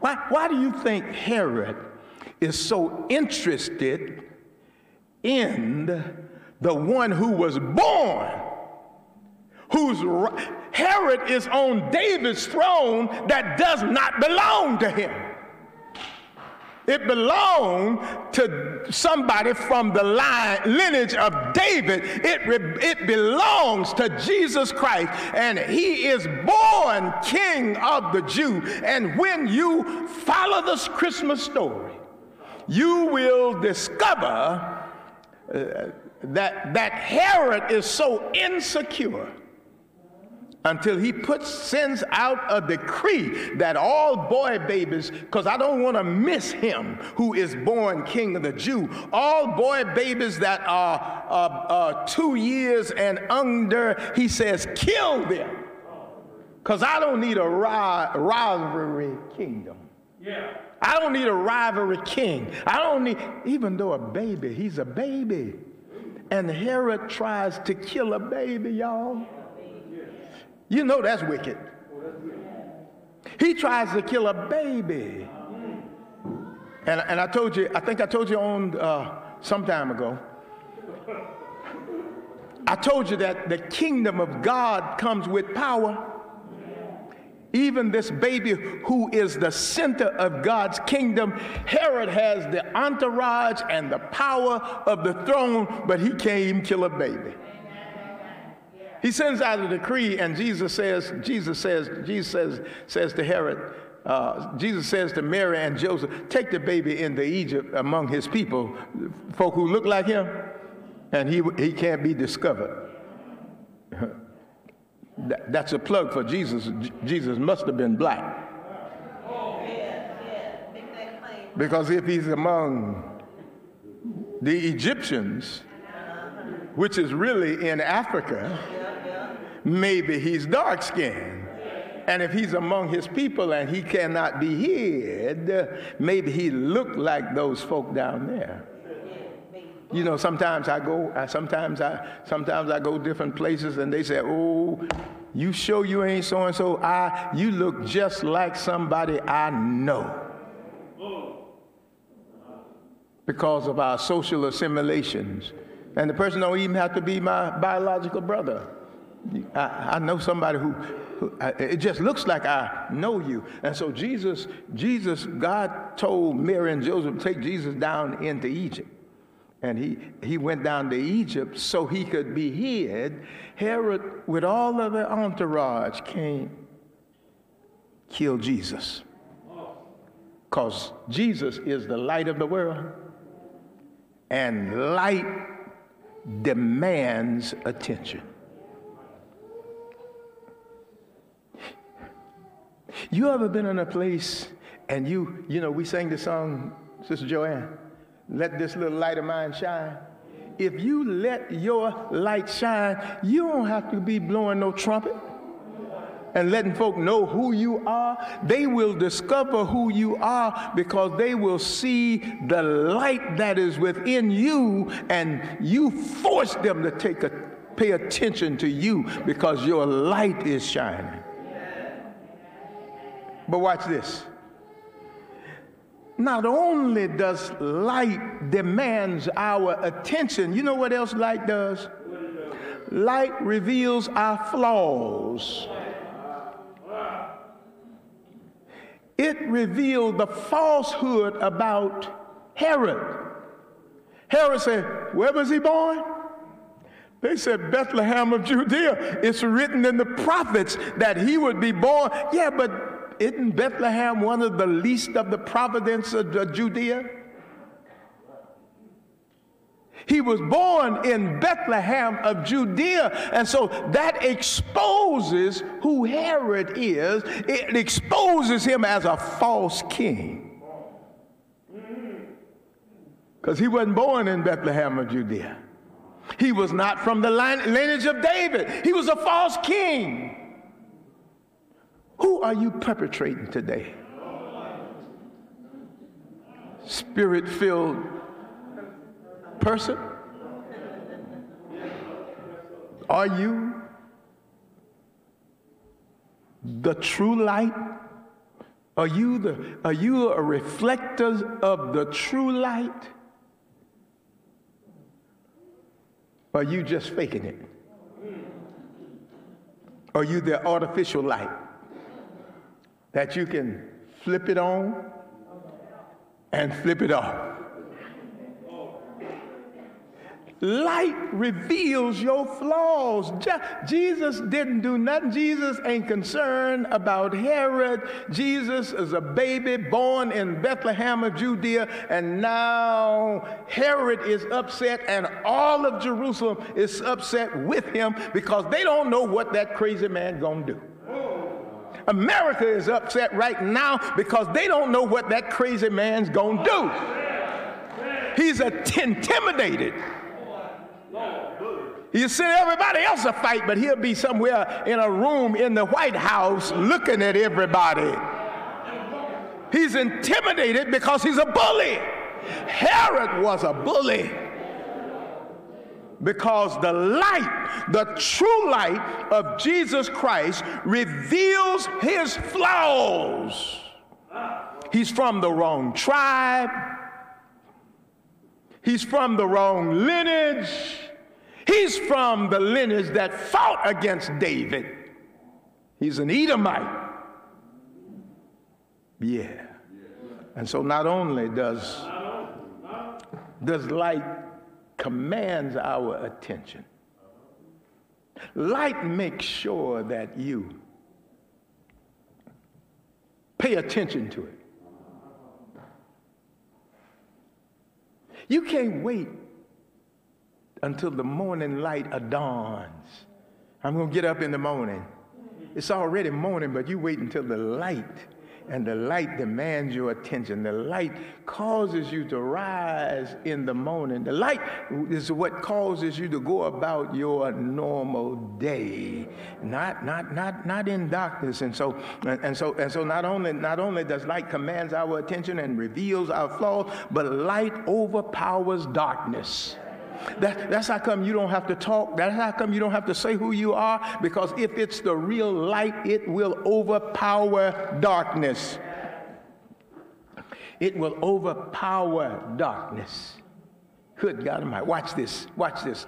Why, why do you think Herod is so interested in the one who was born? Who's Herod is on David's throne that does not belong to him. It belonged to somebody from the line, lineage of David. It, it belongs to Jesus Christ. And he is born King of the Jew. And when you follow this Christmas story, you will discover uh, that, that Herod is so insecure until he puts sends out a decree that all boy babies because i don't want to miss him who is born king of the jew. All boy babies that are uh, uh, two years and under he says kill them. Because i don't need a ri- rivalry kingdom. Yeah. i don't need a rivalry king. I don't need even though a baby he's a baby. And herod tries to kill a baby y'all you know that's wicked. He tries to kill a baby. And, and I told you, I think I told you on uh, some time ago. I told you that the kingdom of God comes with power. Even this baby who is the center of God's kingdom, Herod has the entourage and the power of the throne, but he can't even kill a baby. He sends out a decree, and Jesus says, Jesus says, Jesus says, says to Herod, uh, Jesus says to Mary and Joseph, take the baby into Egypt among his people, folk who look like him, and he, he can't be discovered. [laughs] that, that's a plug for Jesus. J- Jesus must have been black. Because if he's among the Egyptians, which is really in Africa, maybe he's dark skinned. And if he's among his people and he cannot be hid, maybe he looked like those folk down there. You know, sometimes I go, sometimes I, sometimes I go different places and they say, "Oh, you show you ain't so and so. I, you look just like somebody I know." Because of our social assimilations, and the person don't even have to be my biological brother. I, I know somebody who it just looks like I know you. And so Jesus, Jesus, God told Mary and Joseph, take Jesus down into Egypt. And he, he went down to Egypt so he could be hid. Herod, with all of the entourage, came, killed Jesus. Because Jesus is the light of the world. And light demands attention. You ever been in a place and you, you know, we sang the song, Sister Joanne, let this little light of mine shine. If you let your light shine, you don't have to be blowing no trumpet and letting folk know who you are. They will discover who you are because they will see the light that is within you, and you force them to take a, pay attention to you because your light is shining. But watch this. Not only does light demands our attention, you know what else light does? Light reveals our flaws. It revealed the falsehood about Herod. Herod said, Where was he born? They said, Bethlehem of Judea. It's written in the prophets that he would be born. Yeah, but isn't Bethlehem one of the least of the provinces of Judea? He was born in Bethlehem of Judea. And so that exposes who Herod is. It exposes him as a false king. Because he wasn't born in Bethlehem of Judea. He was not from the lineage of David. He was a false king. Who are you perpetrating today? Spirit filled person? Are you the true light? Are you, the, are you a reflector of the true light? Are you just faking it? Are you the artificial light? That you can flip it on and flip it off. Light reveals your flaws. Jesus didn't do nothing. Jesus ain't concerned about Herod. Jesus is a baby born in Bethlehem of Judea, and now Herod is upset, and all of Jerusalem is upset with him because they don't know what that crazy man gonna do. America is upset right now because they don't know what that crazy man's going to do. He's intimidated. You send everybody else a fight, but he'll be somewhere in a room in the White House looking at everybody. He's intimidated because he's a bully. Herod was a bully because the light, the true light of Jesus Christ reveals his flaws. He's from the wrong tribe. He's from the wrong lineage. He's from the lineage that fought against David. He's an Edomite. Yeah. And so not only does, does light commands our attention. Light makes sure that you Pay attention to it. You can't wait until the morning light adawns. I'm going to get up in the morning. It's already morning, but you wait until the light and the light demands your attention. The light causes you to rise in the morning. The light is what causes you to go about your normal day, not not not not in darkness. And so and, so and so not only not only does light commands our attention and reveals our flaws, but light overpowers darkness. That, that's how come you don't have to talk. That's how come you don't have to say who you are. Because if it's the real light, it will overpower darkness. It will overpower darkness. Good God Almighty. Watch this. Watch this.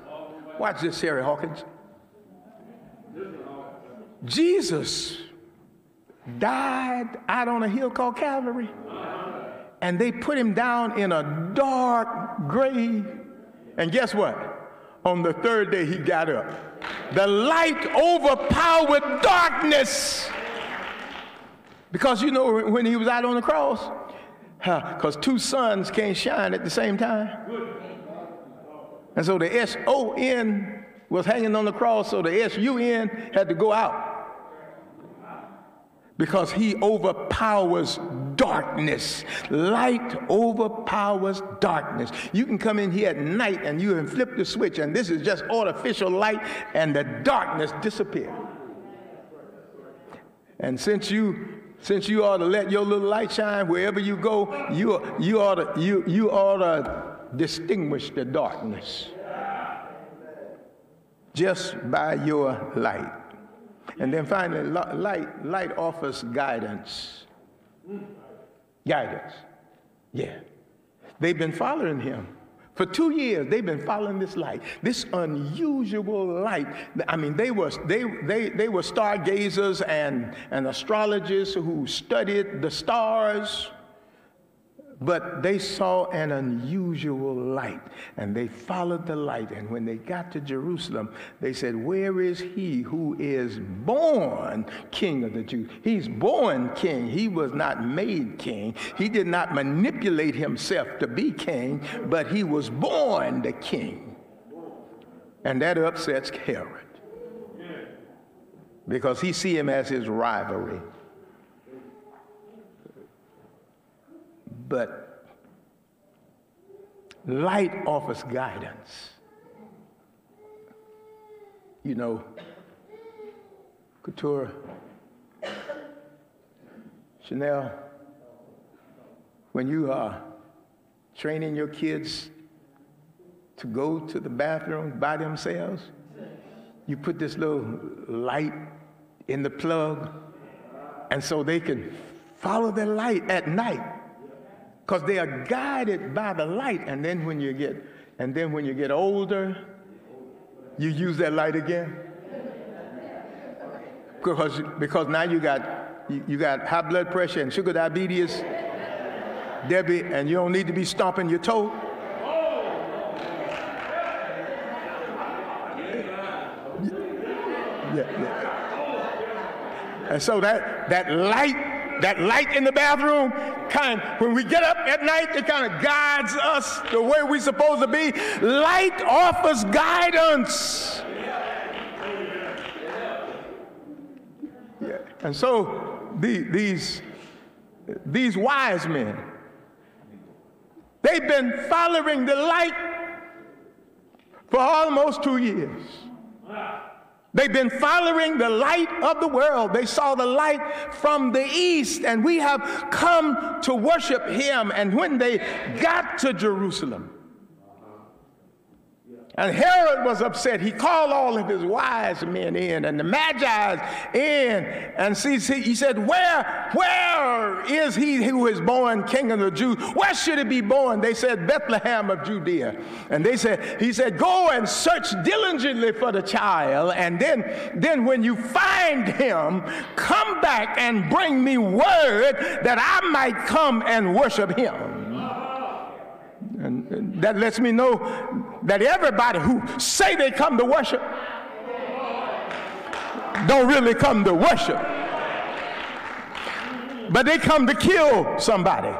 Watch this, Harry Hawkins. Jesus died out on a hill called Calvary. And they put him down in a dark grave and guess what? On the third day, he got up. The light overpowered darkness. Because you know, when he was out on the cross, [laughs] because two suns can't shine at the same time. And so the S O N was hanging on the cross, so the S U N had to go out because he overpowers darkness. Light overpowers darkness. You can come in here at night and you can flip the switch, and this is just artificial light, and the darkness disappears. And since you since you ought to let your little light shine wherever you go, you, you, ought, to, you, you ought to distinguish the darkness just by your light. And then finally, light, light offers guidance. Guidance. Yeah. They've been following him. For two years, they've been following this light, this unusual light. I mean, they were, they, they, they were stargazers and, and astrologers who studied the stars but they saw an unusual light and they followed the light. And when they got to Jerusalem, they said, Where is he who is born king of the Jews? He's born king. He was not made king. He did not manipulate himself to be king, but he was born the king. And that upsets Herod because he see him as his rivalry. But light offers guidance. You know, Couture, Chanel, when you are training your kids to go to the bathroom by themselves, you put this little light in the plug, and so they can follow the light at night because they are guided by the light. And then when you get, and then when you get older, you use that light again. Because, because now you got, you, you got high blood pressure and sugar diabetes, Debbie, and you don't need to be stomping your toe. Yeah, yeah. And so that, that light that light in the bathroom kind when we get up at night it kind of guides us the way we're supposed to be light offers guidance yeah. and so the, these these wise men they've been following the light for almost two years They've been following the light of the world. They saw the light from the east, and we have come to worship him. And when they got to Jerusalem, and Herod was upset. He called all of his wise men in and the magi in. And see, see, he said, Where, where is he who is born king of the Jews? Where should he be born? They said, Bethlehem of Judea. And they said, he said, Go and search diligently for the child. And then, then when you find him, come back and bring me word that I might come and worship him. And that lets me know that everybody who say they come to worship don't really come to worship. but they come to kill somebody.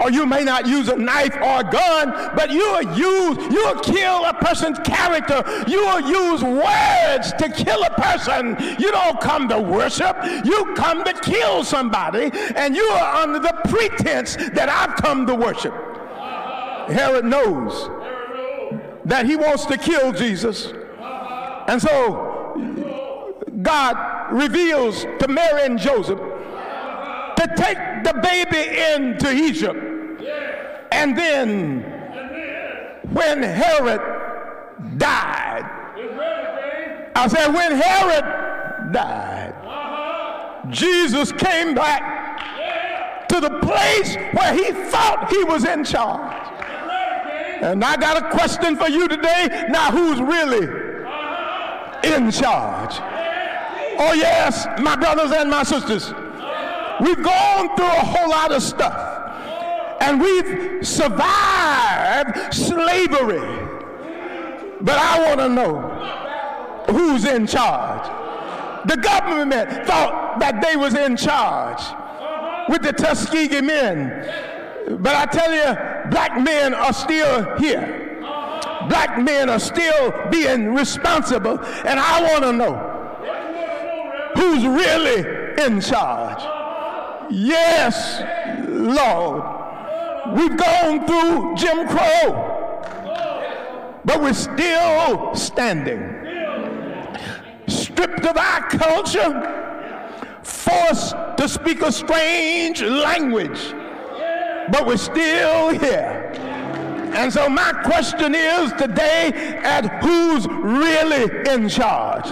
Or you may not use a knife or a gun, but you will use, you will kill a person's character. You will use words to kill a person. You don't come to worship. You come to kill somebody, and you are under the pretense that I've come to worship. Herod knows that he wants to kill Jesus. And so God reveals to Mary and Joseph to take the baby into Egypt. And then when Herod died, I said, when Herod died, Jesus came back to the place where he thought he was in charge. And I got a question for you today. Now, who's really in charge? Oh, yes, my brothers and my sisters. We've gone through a whole lot of stuff. And we've survived slavery. But I want to know who's in charge. The government thought that they was in charge with the Tuskegee men. But I tell you, black men are still here. Black men are still being responsible. And I want to know who's really in charge. Yes, Lord. We've gone through Jim Crow, but we're still standing. Stripped of our culture, forced to speak a strange language, but we're still here. And so my question is today at who's really in charge?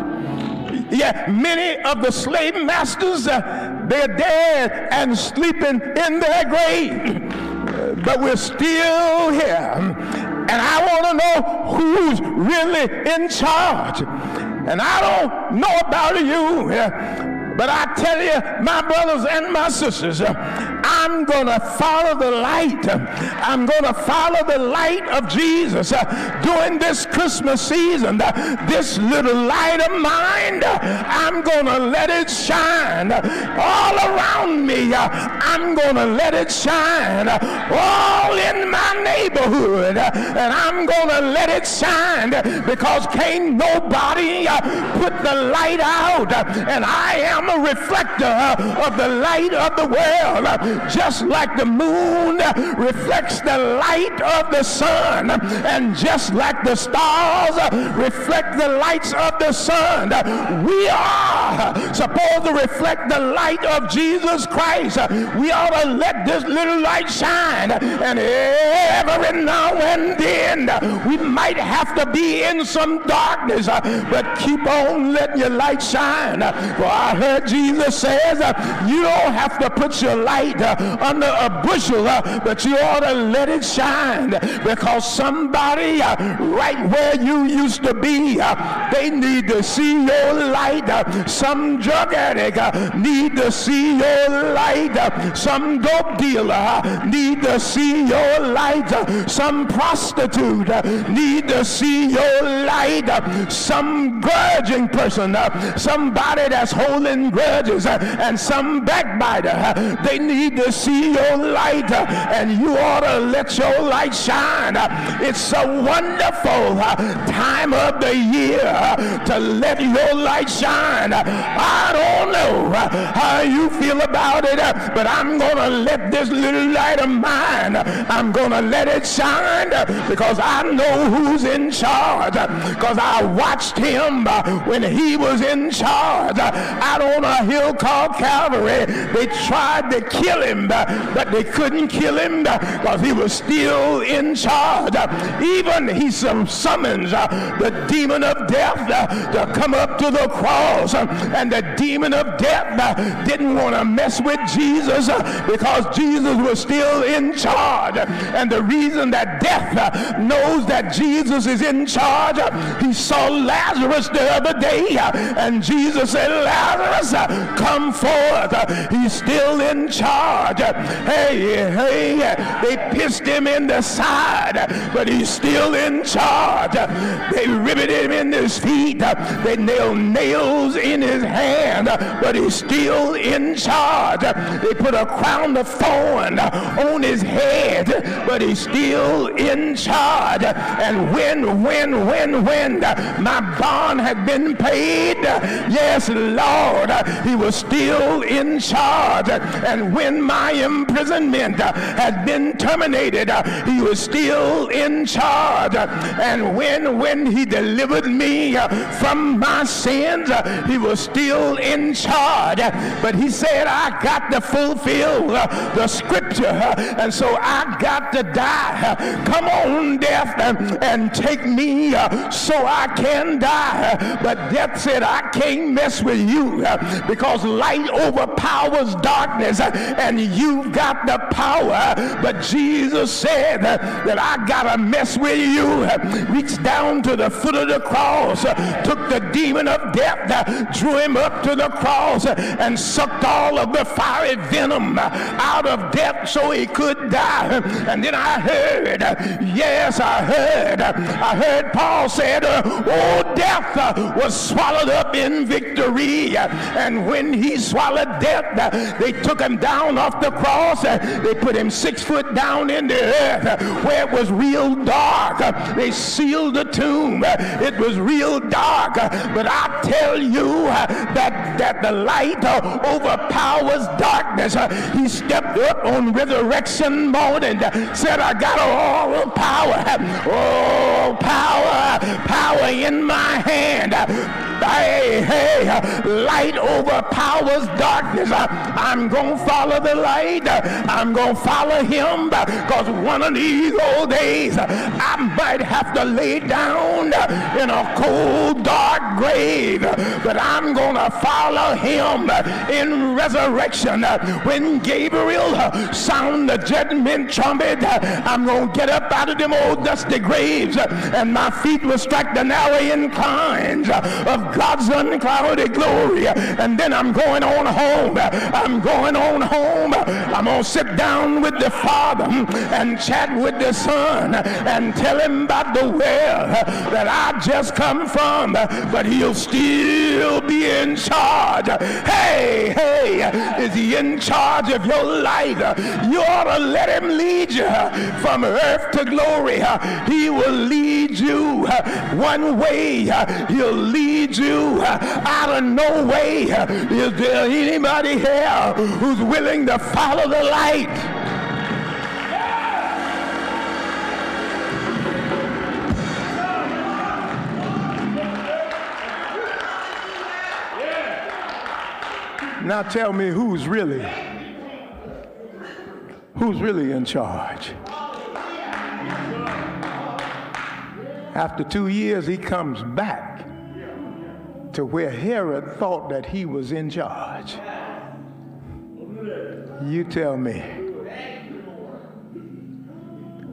Yeah, many of the slave masters, uh, they're dead and sleeping in their grave. but we're still here. And I want to know who's really in charge. And I don't know about you, but I tell you, my brothers and my sisters, uh, I'm going to follow the light. I'm going to follow the light of Jesus uh, during this Christmas season. Uh, this little light of mine, I'm going to let it shine all around me. I'm going to let it shine all in my neighborhood. And I'm going to let it shine because can't nobody put the light out. And I am a reflector of the light of the world just like the moon reflects the light of the sun, and just like the stars reflect the lights of the sun, we are supposed to reflect the light of Jesus Christ. We ought to let this little light shine, and every now and then we might have to be in some darkness, but keep on letting your light shine. For I heard Jesus says, uh, you don't have to put your light uh, under a bushel, uh, but you ought to let it shine because somebody uh, right where you used to be, uh, they need to see your light. Uh, some drug addict need to see your light. some dope dealer need to see your light. some prostitute need to see your light. some grudging person, somebody that's holding grudges, uh, and some backbiter, uh, they need to see your light uh, and you ought to let your light shine. Uh, it's a wonderful uh, time of the year uh, to let your light shine. I don't know how you feel about it, but I'm going to let this little light of mine, I'm going to let it shine because I know who's in charge because I watched him when he was in charge out on a hill called Calvary. They tried to kill him, but they couldn't kill him because he was still in charge. Even he summons uh, the demon of death uh, to come up to the cross. And the demon of death uh, didn't want to mess with Jesus because Jesus was still in charge. And the reason that death knows that Jesus is in charge, he saw Lazarus the other day and Jesus said, Lazarus, Come forth. He's still in charge. Hey, hey, they pissed him in the side, but he's still in charge. They riveted him in his feet. They nailed nails in his hand, but he's still in charge. They put a crown of thorn on his head, but he's still in charge. And when, when, when, when my bond had been paid, yes, Lord, he was still in charge. And when my imprisonment had been terminated, he was still in charge. And when, when he delivered me from my sins, he was still in charge. But he said, I got to fulfill the scripture. And so I got to die. Come on, death, and, and take me so I can die. But death said, I can't mess with you because light overpowers darkness uh, and you've got the power. But Jesus said uh, that I got to mess with you. Reached down to the foot of the cross, uh, took the demon of death, drew him up to the cross, and sucked all of the fiery venom out of death so he could die. And then I heard, yes, I heard, I heard Paul said, Oh, death was swallowed up in victory. And when he swallowed death, uh, they took him down off the cross. Uh, they put him six foot down in the earth uh, where it was real dark. They sealed the tomb. It was real dark. But I tell you that, that the light overpowers darkness. He stepped up on resurrection morning, and said, I got all power. Oh, power, power in my hand. Hey, hey, light overpowers darkness. I'm going to follow the light. I'm going to follow him because one of these old days I might have to lay down in a cold, dark grave. But I'm going to follow him in resurrection. When Gabriel sound the judgment trumpet, I'm going to get up out of them old dusty graves and my feet will strike the narrow inclines of God's unclouded glory. And then I'm going on home. I'm going on home. I'm going to sit down with the Father and chat with the Son and tell him about the well that I just come from. But he'll still be in charge. Hey, hey, is he in charge of your life? You ought to let him lead you from earth to glory. He will lead you one way. He'll lead you you out of no way. Is there anybody here who's willing to follow the light? Now tell me who's really who's really in charge. After two years, he comes back to where Herod thought that he was in charge. You tell me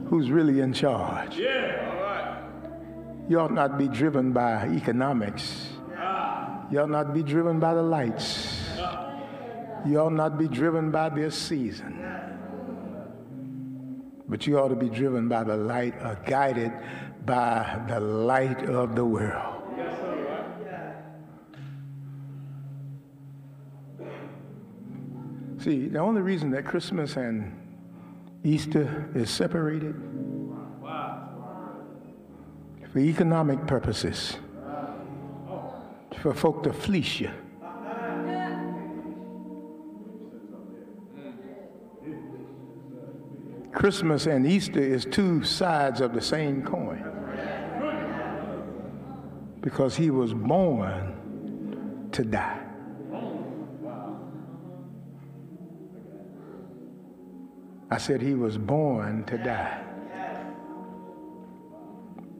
who's really in charge. You ought not be driven by economics. You ought not be driven by the lights. You ought not be driven by this season. But you ought to be driven by the light, or guided by the light of the world. See, the only reason that Christmas and Easter is separated for economic purposes, for folk to fleece you. Christmas and Easter is two sides of the same coin. Because he was born to die. I said he was born to die.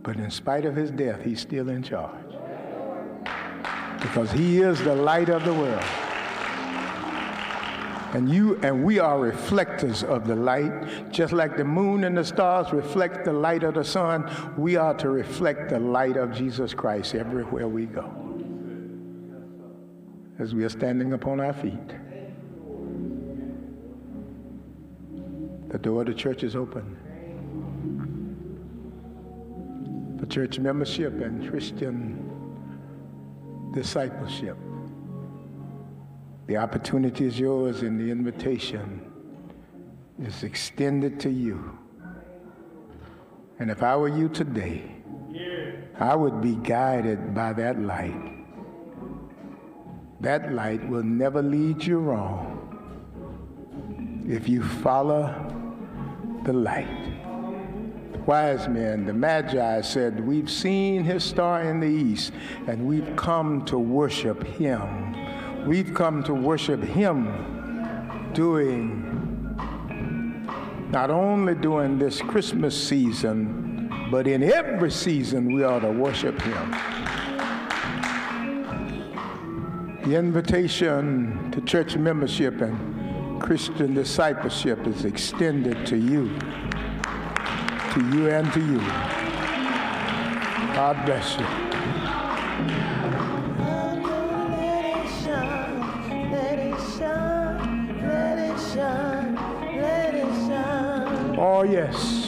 But in spite of his death, he's still in charge. Because he is the light of the world. And you and we are reflectors of the light. Just like the moon and the stars reflect the light of the sun, we are to reflect the light of Jesus Christ everywhere we go. as we are standing upon our feet. The door of the church is open. For church membership and Christian discipleship. The opportunity is yours and the invitation is extended to you. And if I were you today, I would be guided by that light. That light will never lead you wrong if you follow the light. The wise men, the Magi said, We've seen his star in the east, and we've come to worship him. We've come to worship him doing, not only during this Christmas season, but in every season we ought to worship him. The invitation to church membership and Christian discipleship is extended to you, to you and to you. God bless you. Let it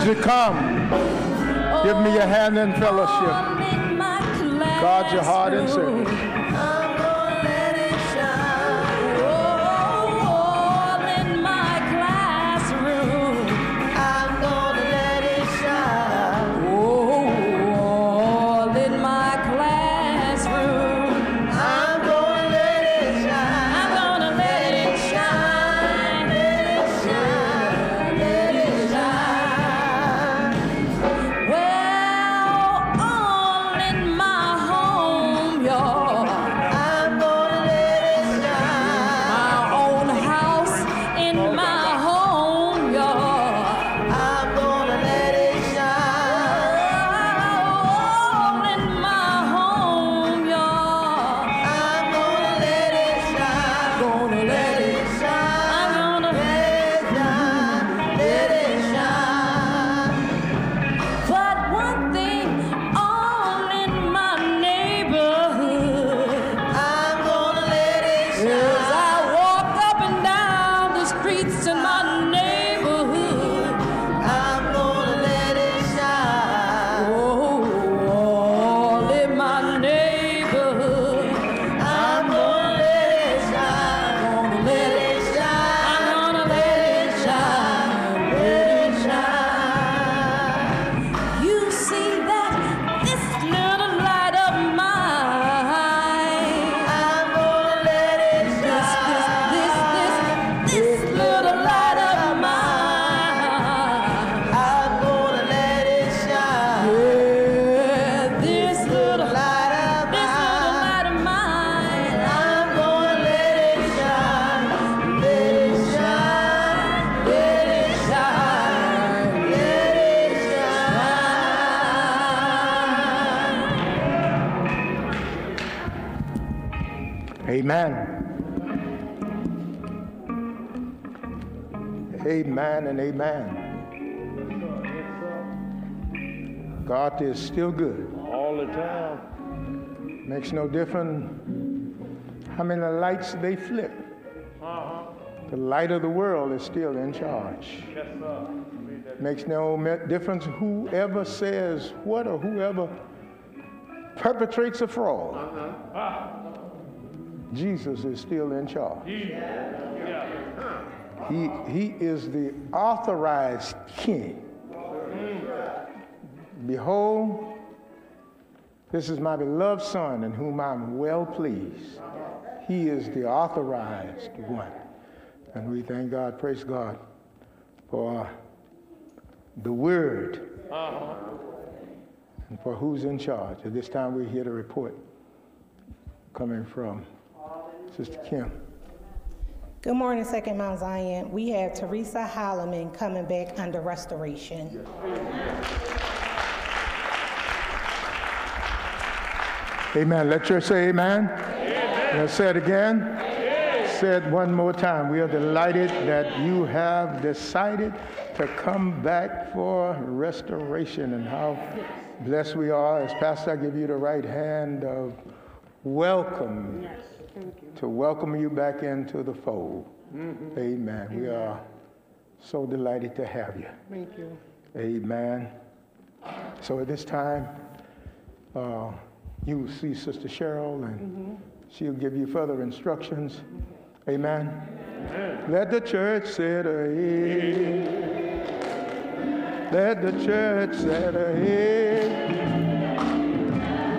Would you come? Give me your hand in fellowship. Guard your heart and classroom. Amen and amen. God is still good. All the time. Makes no difference how many lights they flip. Uh-huh. The light of the world is still in charge. Yes, sir. Makes no difference whoever says what or whoever perpetrates a fraud. Uh-huh. Ah. Jesus is still in charge. He, he is the authorized king. Behold, this is my beloved Son in whom I'm well pleased. He is the authorized one. And we thank God, praise God, for the word and for who's in charge. At this time, we hear the report coming from Sister Kim. Good morning, Second Mount Zion. We have Teresa Holloman coming back under restoration. Amen. Let church say amen. amen. Let's say it again. Say it one more time. We are delighted that you have decided to come back for restoration and how blessed we are. As Pastor, I give you the right hand of welcome to welcome you back into the fold. Amen. We are so delighted to have you. Thank you. Amen. So at this time, uh, you will see Sister Cheryl, and she'll give you further instructions. Amen. Let the church say amen. Let the church say amen.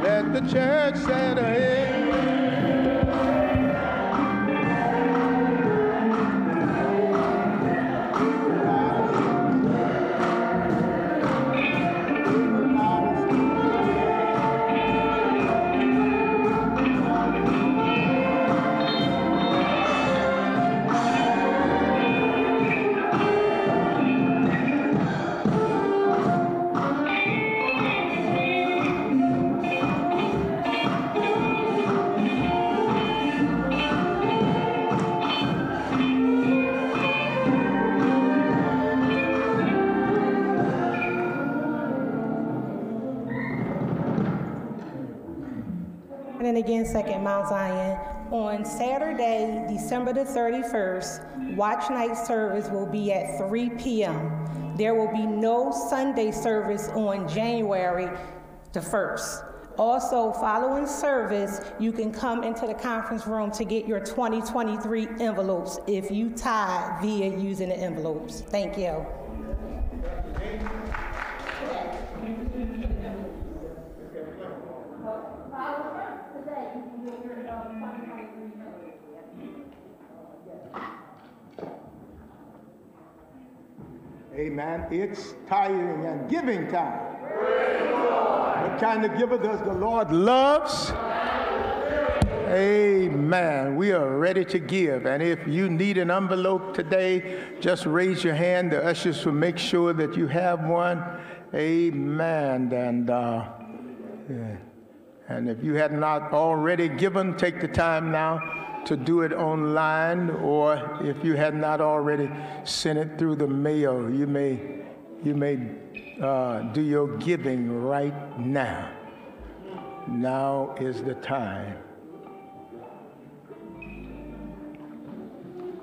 Let the church say amen. Again, Second Mount Zion. On Saturday, December the 31st, Watch Night service will be at 3 p.m. There will be no Sunday service on January the 1st. Also, following service, you can come into the conference room to get your 2023 envelopes if you tithe via using the envelopes. Thank you. Amen. It's tithing and giving time. What kind of giver does the Lord loves? Amen. We are ready to give. And if you need an envelope today, just raise your hand. The ushers will make sure that you have one. Amen. And, uh, yeah. and if you had not already given, take the time now to do it online. Or if you had not already sent it through the mail, you may, you may uh, do your giving right now. Now is the time.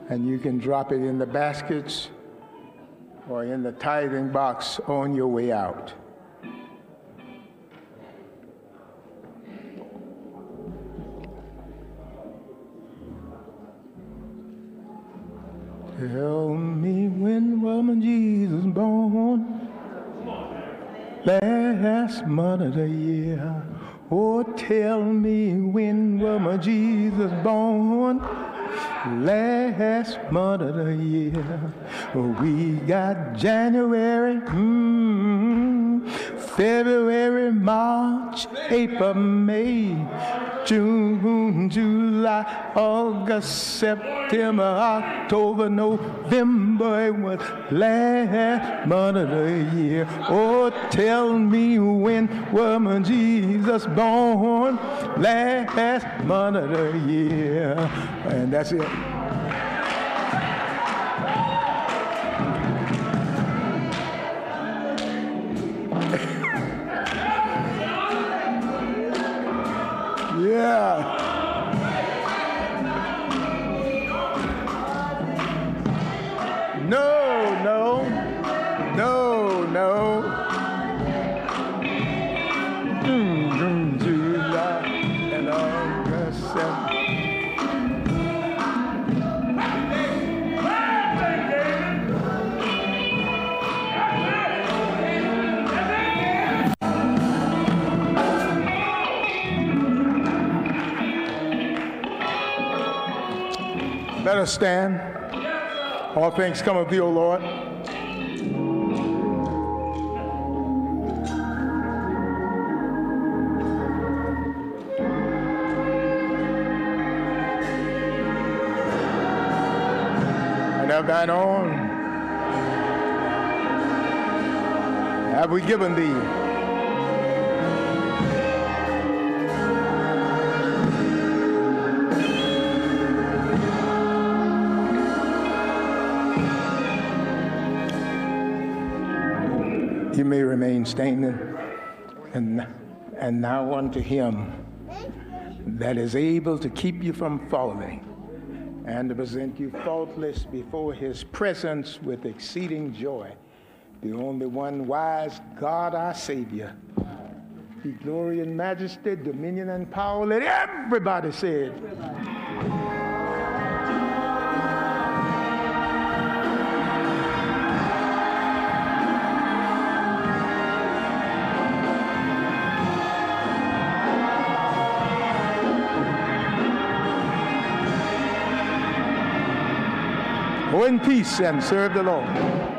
And you can drop it in the baskets or in the tithing box on your way out. Tell me when was Jesus born? Last month of the year. Oh, tell me when was my Jesus born? Last month of the year. We got January, mm, February, March, April, May, June, July, August, September, October, November. It was last month of the year. Oh, tell me when was my Jesus born? Last month of the year. And that's it. [laughs] Yeah. No, no, Let us stand. All things come of thee, O Lord. And of thine own have we given thee. You may remain standing. And, and now unto him that is able to keep you from falling and to present you faultless before his presence with exceeding joy. The only one wise God, our Savior. Be glory and majesty, dominion and power. Let everybody say it. Go in peace and serve the Lord.